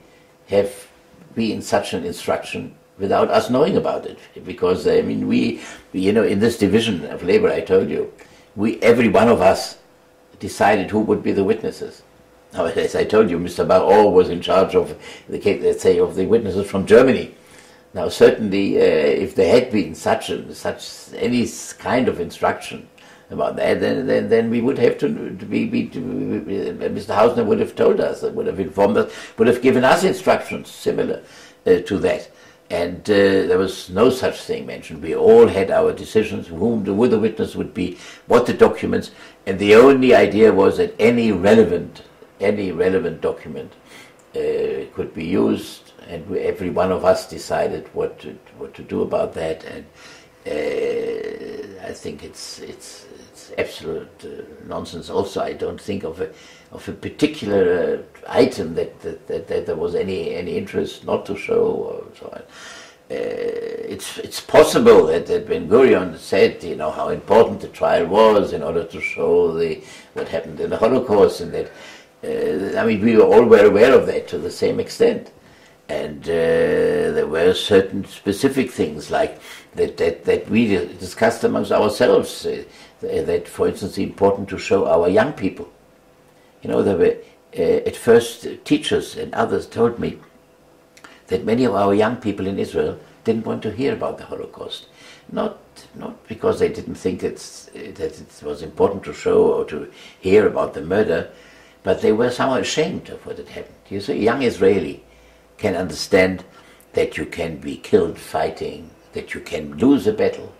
have been such an instruction without us knowing about it, because I mean, we, you know, in this division of labor, I told you, we every one of us decided who would be the witnesses. Now, <laughs> as I told you, Mr. Bar-Or was in charge of the let's say, of the witnesses from Germany. Now, certainly, uh, if there had been such a, such any kind of instruction about that, then then, then we would have to, be, be to, Mr. Hausner would have told us, would have informed us, would have given us instructions similar uh, to that. And uh, there was no such thing mentioned. We all had our decisions, whom the, who the witness would be, what the documents, and the only idea was that any relevant, any relevant document uh, could be used, and we, every one of us decided what to, what to do about that. And uh, I think it's it's it's absolute uh, nonsense. Also, I don't think of a of a particular uh, item that, that, that, that, there was any, any interest not to show or so on. Uh, it's, it's possible that, that Ben Gurion said, you know, how important the trial was in order to show the, what happened in the Holocaust and that, uh, I mean, we were all well aware of that to the same extent. And uh, there were certain specific things like that, that, that we discussed amongst ourselves, uh, that, for instance, important to show our young people you know, there were uh, at first teachers and others told me that many of our young people in Israel didn't want to hear about the Holocaust. Not, not because they didn't think that it was important to show or to hear about the murder, but they were somehow ashamed of what had happened. You see, a young Israeli can understand that you can be killed fighting, that you can lose a battle,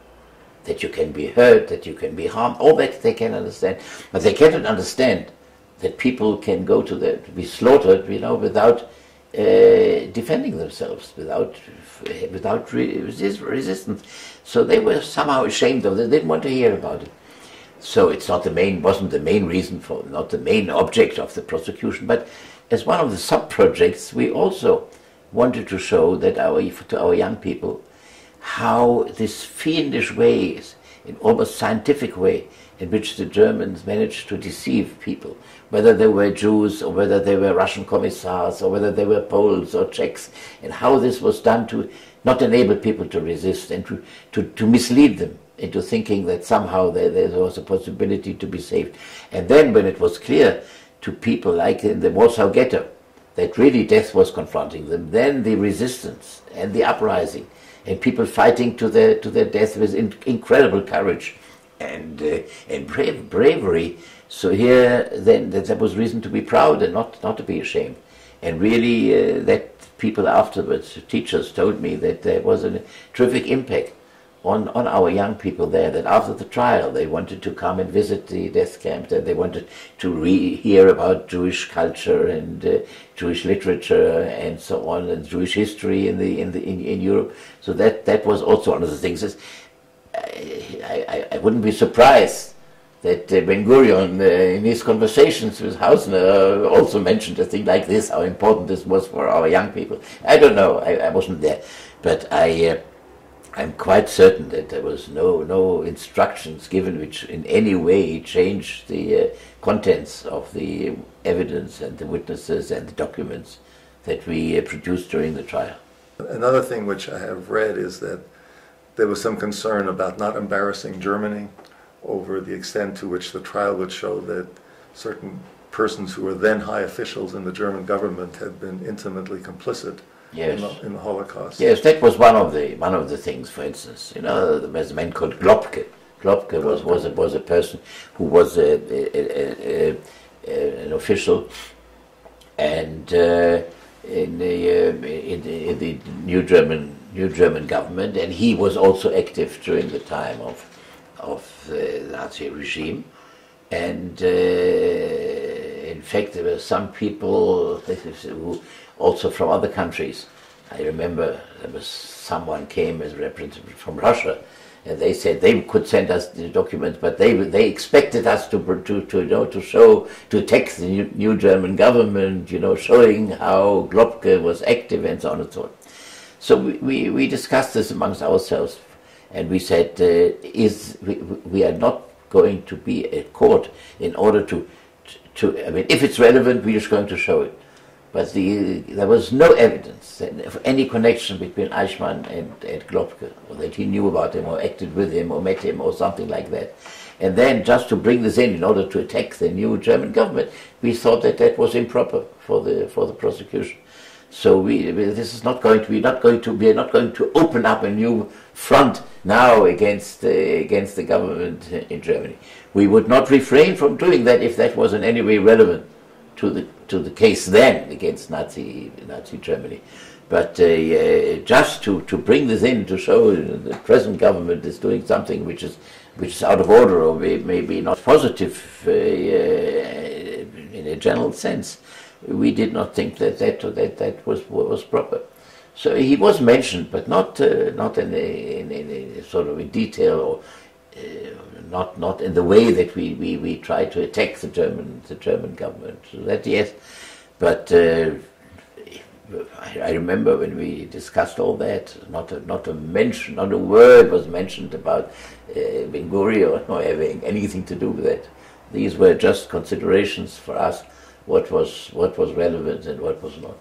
that you can be hurt, that you can be harmed. All that they can understand. But they cannot understand that people can go to the, be slaughtered, you know, without uh, defending themselves, without without resist, resistance. So they were somehow ashamed of it. They didn't want to hear about it. So it's not the main, wasn't the main reason for, not the main object of the prosecution, but as one of the sub projects, we also wanted to show that our to our young people how this fiendish way, in almost scientific way, in which the Germans managed to deceive people, whether they were Jews or whether they were Russian commissars or whether they were Poles or Czechs, and how this was done to not enable people to resist and to, to, to mislead them into thinking that somehow there, there was a possibility to be saved. And then when it was clear to people like in the Warsaw Ghetto that really death was confronting them, then the resistance and the uprising and people fighting to their, to their death with in, incredible courage and, uh, and brave, bravery. So here then there was reason to be proud and not, not to be ashamed. And really uh, that people afterwards, teachers told me that there was a terrific impact on, on our young people there that after the trial they wanted to come and visit the death camp, that they wanted to re- hear about Jewish culture and uh, Jewish literature and so on, and Jewish history in the in the in, in Europe. So that that was also one of the things. Is, I, I, I wouldn't be surprised that uh, Ben Gurion, uh, in his conversations with Hausner, uh, also mentioned a thing like this, how important this was for our young people. I don't know, I, I wasn't there, but I, I'm quite certain that there was no, no instructions given which in any way changed the uh, contents of the evidence and the witnesses and the documents that we uh, produced during the trial. Another thing which I have read is that there was some concern about not embarrassing Germany over the extent to which the trial would show that certain persons who were then high officials in the German government had been intimately complicit Yes. in, the, in the Holocaust. Yes, that was one of the one of the things. For instance, you know, there was a man called Globke. Globke was was a, was a person who was a, a, a, an official, and uh, in the uh, in the, in the new German new German government, and he was also active during the time of of the Nazi regime, and. Uh, in fact, there were some people <laughs> who also from other countries. I remember there was someone came as a representative from Russia, and they said they could send us the documents, but they they expected us to to, to you know to show to text the new, new German government, you know, showing how Globke was active and so on and so on. So we, we, we discussed this amongst ourselves, and we said, uh, is we, we are not going to be a court in order to to I mean, if it's relevant, we're just going to show it. But the, there was no evidence of any connection between Eichmann and, and Globke, or that he knew about him, or acted with him, or met him, or something like that. And then, just to bring this in in order to attack the new German government, we thought that that was improper for the for the prosecution. So we, this is not going to be not going to we are not going to open up a new front now against uh, against the government in Germany. We would not refrain from doing that if that was in any way relevant to the to the case then against Nazi Nazi Germany. But uh, uh, just to, to bring this in to show the present government is doing something which is which is out of order or may, maybe not positive uh, in a general sense, we did not think that that that, that was was proper. So he was mentioned, but not uh, not in a, in, in a sort of in detail or uh, not not in the way that we, we, we try to attack the German the German government. So that yes, but uh, I, I, remember when we discussed all that, not a, not a mention, not a word was mentioned about uh, Ben Gurion <laughs> or having anything to do with that. These were just considerations for us, what was what was relevant and what was not.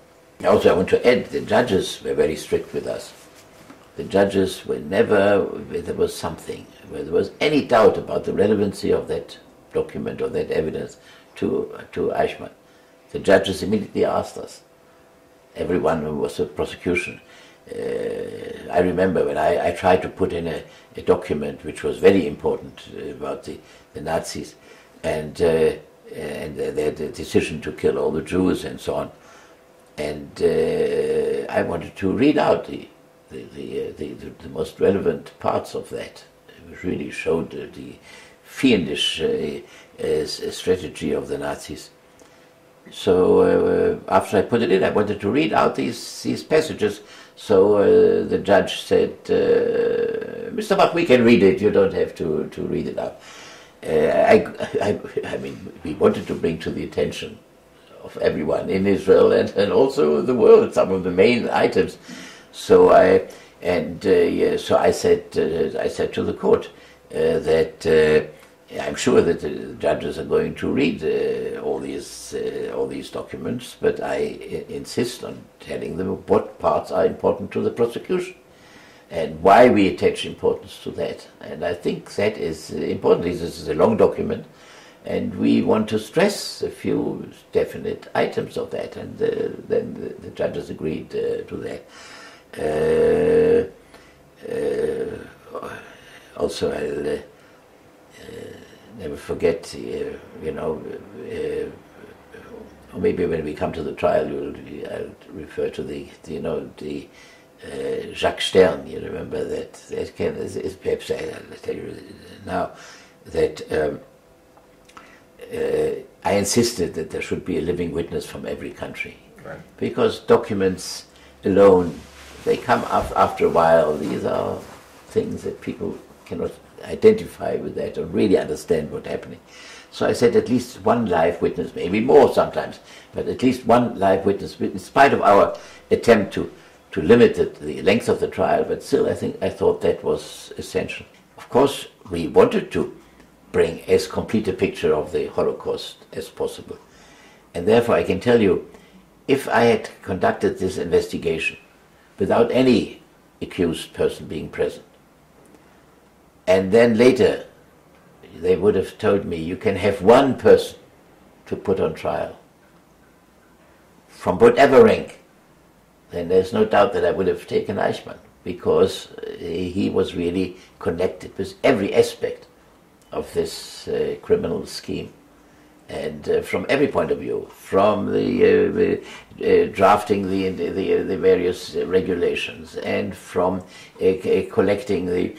Also, I want to add, the judges were very strict with us. The judges were never, where there was something, where there was any doubt about the relevancy of that document or that evidence to, to Eichmann. The judges immediately asked us, everyone who was a prosecution. Uh, I remember when I, I, tried to put in a, a, document which was very important about the, the Nazis and, uh, and their decision to kill all the Jews and so on. And uh, I wanted to read out the, the, the, uh, the, the, most relevant parts of that. It really showed the fiendish uh, strategy of the Nazis. So uh, after I put it in, I wanted to read out these, these passages. So uh, the judge said, uh, Mr. Bach, we can read it. You don't have to, to read it out. I, I, I mean, we wanted to bring to the attention of everyone in Israel and, and also the world some of the main items. So I and uh, yeah, so I said uh, I said to the court uh, that I'm sure that the judges are going to read uh, all these uh, all these documents, but I insist on telling them what parts are important to the prosecution and why we attach importance to that. And I think that is important. This is a long document, and we want to stress a few definite items of that, and uh, then the, the, judges agreed uh, to that. Uh, uh, also, I'll never forget, you know, or maybe when we come to the trial, you'll, I'll refer to the, the you know, the uh, Jacques Stern, you remember that, that can, is, is perhaps, I'll tell you now, that um, uh, Uh, I insisted that there should be a living witness from every country. Right. Because documents alone, they come af after a while. These are things that people cannot identify with that or really understand what's happening. So I said at least one live witness, maybe more sometimes, but at least one live witness, in spite of our attempt to, to limit the, the length of the trial, but still I think I thought that was essential. Of course, we wanted to bring as complete a picture of the Holocaust as possible. And therefore, I can tell you, if I had conducted this investigation without any accused person being present, and then later they would have told me, you can have one person to put on trial from whatever rank, then there's no doubt that I would have taken Eichmann because he was really connected with every aspect of this uh, criminal scheme. And uh, from every point of view, from the uh, uh drafting the, the, the, various regulations, and from uh, uh, collecting the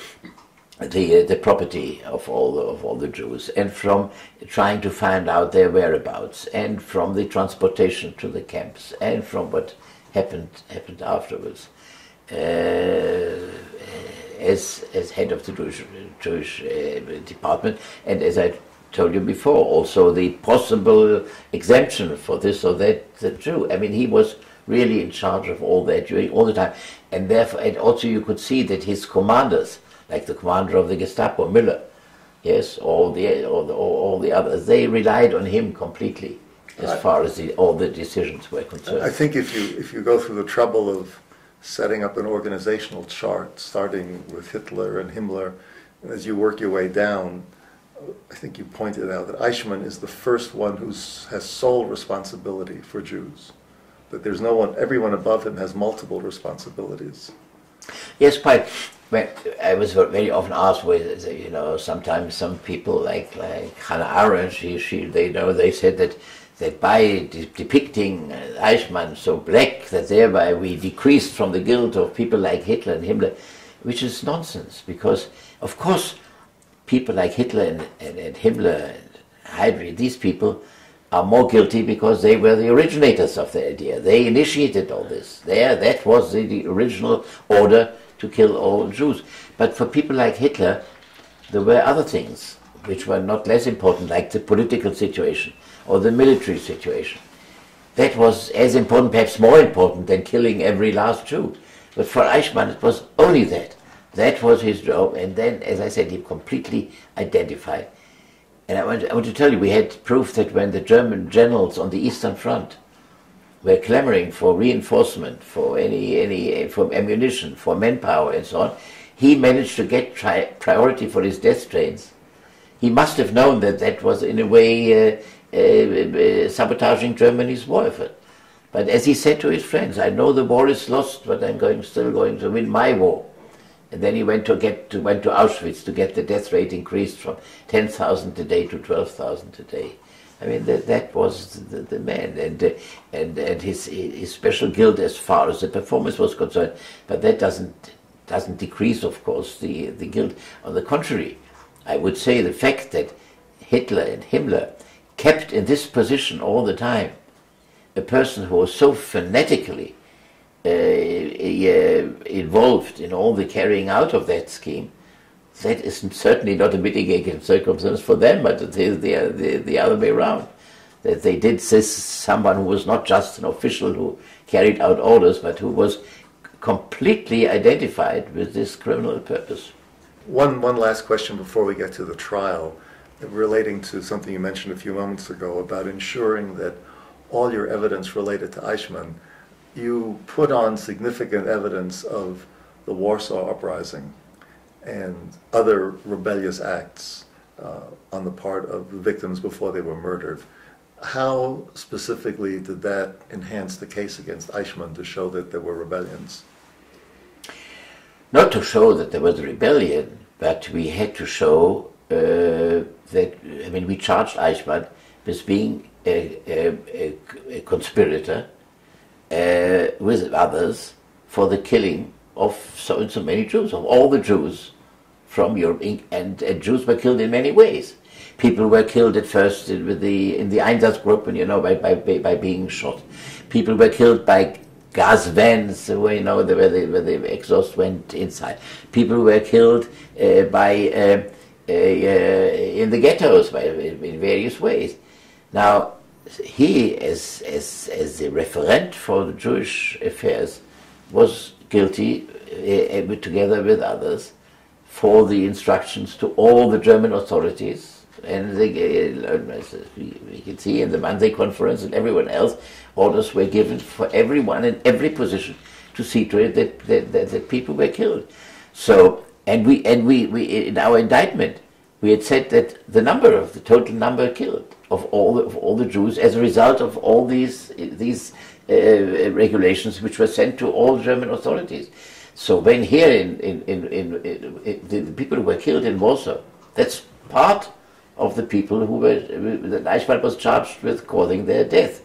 the the property of all the, of all the Jews, and from trying to find out their whereabouts, and from the transportation to the camps, and from what happened happened afterwards as, as head of the Jewish, Jewish uh, department, and as I told you before, also the possible exemption for this or that the Jew. I mean, he was really in charge of all that during all the time, and therefore, and also you could see that his commanders, like the commander of the Gestapo, Müller, yes, all the all the, all the others, they relied on him completely as far as the, all the decisions were concerned. I think if you if you go through the trouble of setting up an organizational chart, starting with Hitler and Himmler. And as you work your way down, I think you pointed out that Eichmann is the first one who has sole responsibility for Jews. That there's no one, everyone above him has multiple responsibilities. Yes, quite. I was very often asked, with, you know, sometimes some people like like Hannah Arendt, she, she, they know, they said that that by de depicting uh, Eichmann so black, that thereby we decreased from the guilt of people like Hitler and Himmler, which is nonsense, because of course people like Hitler and, and, and Himmler and Heydrich, these people are more guilty because they were the originators of the idea. They initiated all this. There, that was the, the original order to kill all Jews. But for people like Hitler, there were other things which were not less important, like the political situation or the military situation. That was as important, perhaps more important, than killing every last Jew. But for Eichmann, it was only that. That was his job. And then, as I said, he completely identified. And I want, I want to tell you, we had proof that when the German generals on the Eastern Front were clamoring for reinforcement, for any, any for ammunition, for manpower, and so on, he managed to get priority for his death trains. He must have known that that was, in a way, uh, uh, uh, sabotaging Germany's war effort. But as he said to his friends, I know the war is lost, but I'm going, still going to win my war. And then he went to get to, went to Auschwitz to get the death rate increased from 10,000 a day to 12,000 a day. I mean, that, that was the, the man, and uh, and and his his special guilt as far as the performance was concerned. But that doesn't doesn't decrease, of course, the the guilt. On the contrary, I would say the fact that Hitler and Himmler kept in this position all the time, a person who was so fanatically uh, uh, involved in all the carrying out of that scheme, that is certainly not a mitigating circumstance for them, but it is the, the, the other way around. That they did this someone who was not just an official who carried out orders, but who was completely identified with this criminal purpose. One, one last question before we get to the trial relating to something you mentioned a few moments ago about ensuring that all your evidence related to Eichmann, you put on significant evidence of the Warsaw Uprising and other rebellious acts uh, on the part of the victims before they were murdered. How specifically did that enhance the case against Eichmann to show that there were rebellions? Not to show that there was a rebellion, but we had to show that, I mean, we charged Eichmann with being a, a, a, a conspirator uh, with others for the killing of so and so many Jews, of all the Jews from Europe, and, and Jews were killed in many ways. People were killed at first in, with the, in the Einsatzgruppen, you know, by, by, by being shot. People were killed by gas vans, where, you know, where the, where the exhaust went inside. People were killed uh, by, uh, in the ghettos by, in various ways. Now, he, as, as, as the referent for the Jewish affairs, was guilty, uh, together with others, for the instructions to all the German authorities. And they, uh, we can see in the Wannsee conference and everyone else, orders were given for everyone in every position to see to it that, that, that, that people were killed. So, and we, and we, we, in our indictment, we had said that the number of the total number killed of all the, of all the Jews as a result of all these these uh, regulations which were sent to all German authorities. So when here in, in, in, in the, the, people who were killed in Warsaw, that's part of the people who were that Eichmann was charged with causing their death.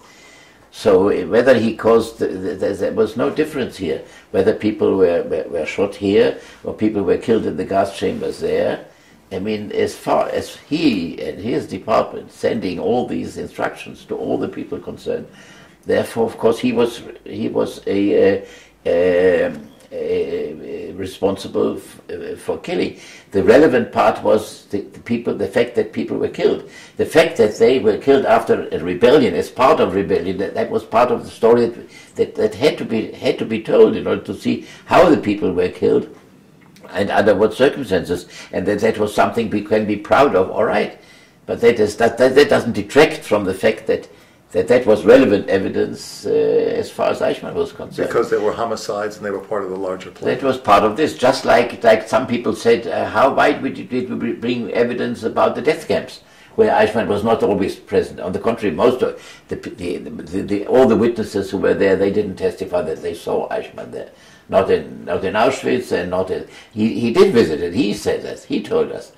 So eh, whether he caused, there was no difference here. Whether people were, were, were shot here or people were killed in the gas chambers there, I mean, as far as he and his department sending all these instructions to all the people concerned, therefore, of course, he was he was a, a, a, responsible f- uh, for killing. The relevant part was the, the, people, the fact that people were killed, the fact that they were killed after a rebellion, as part of rebellion. That, that was part of the story that, that that had to be had to be told in order to see how the people were killed and under what circumstances, and that that was something we can be proud of, all right. But that, is, that, that, that doesn't detract from the fact that that, that was relevant evidence uh, as far as Eichmann was concerned. Because there were homicides and they were part of the larger plan. That was part of this, just like like some people said, uh, how why did we bring evidence about the death camps? Where Eichmann was not always present. On the contrary, most of the, the, the, the, all the witnesses who were there, they didn't testify that they saw Eichmann there not in not in Auschwitz and not in he, he did visit it. He said that. He told us.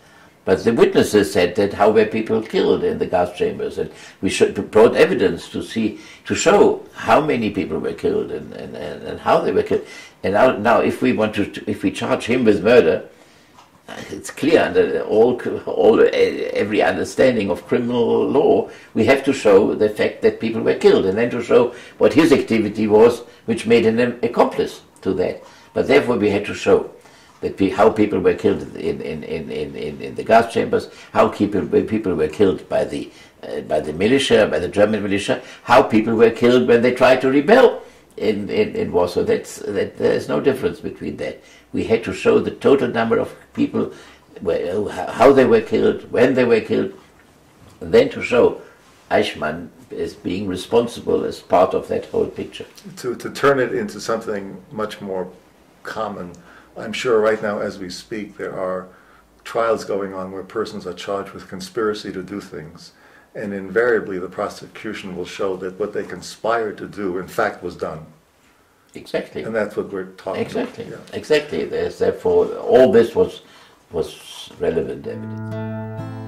But the witnesses said that how were people killed in the gas chambers, and we should, brought evidence to see to show how many people were killed and, and, and, and how they were killed. And now, now, if we want to, if we charge him with murder, uh, it's clear under all, all uh, every understanding of criminal law, we have to show the fact that people were killed, and then to show what his activity was, which made him an accomplice to that. But therefore, we had to show how people were killed in, in, in, in, in the gas chambers, how people, people were killed by the, uh, by the militia, by the German militia, how people were killed when they tried to rebel in, in, in Warsaw. That's, that, there's no difference between that. We had to show the total number of people, where, how they were killed, when they were killed, and then to show Eichmann as being responsible as part of that whole picture. To, to turn it into something much more common, I'm sure right now as we speak there are trials going on where persons are charged with conspiracy to do things. And invariably the prosecution will show that what they conspired to do in fact was done. Exactly. And that's what we're talking exactly. about. Exactly. Exactly. Therefore all this was was relevant evidence.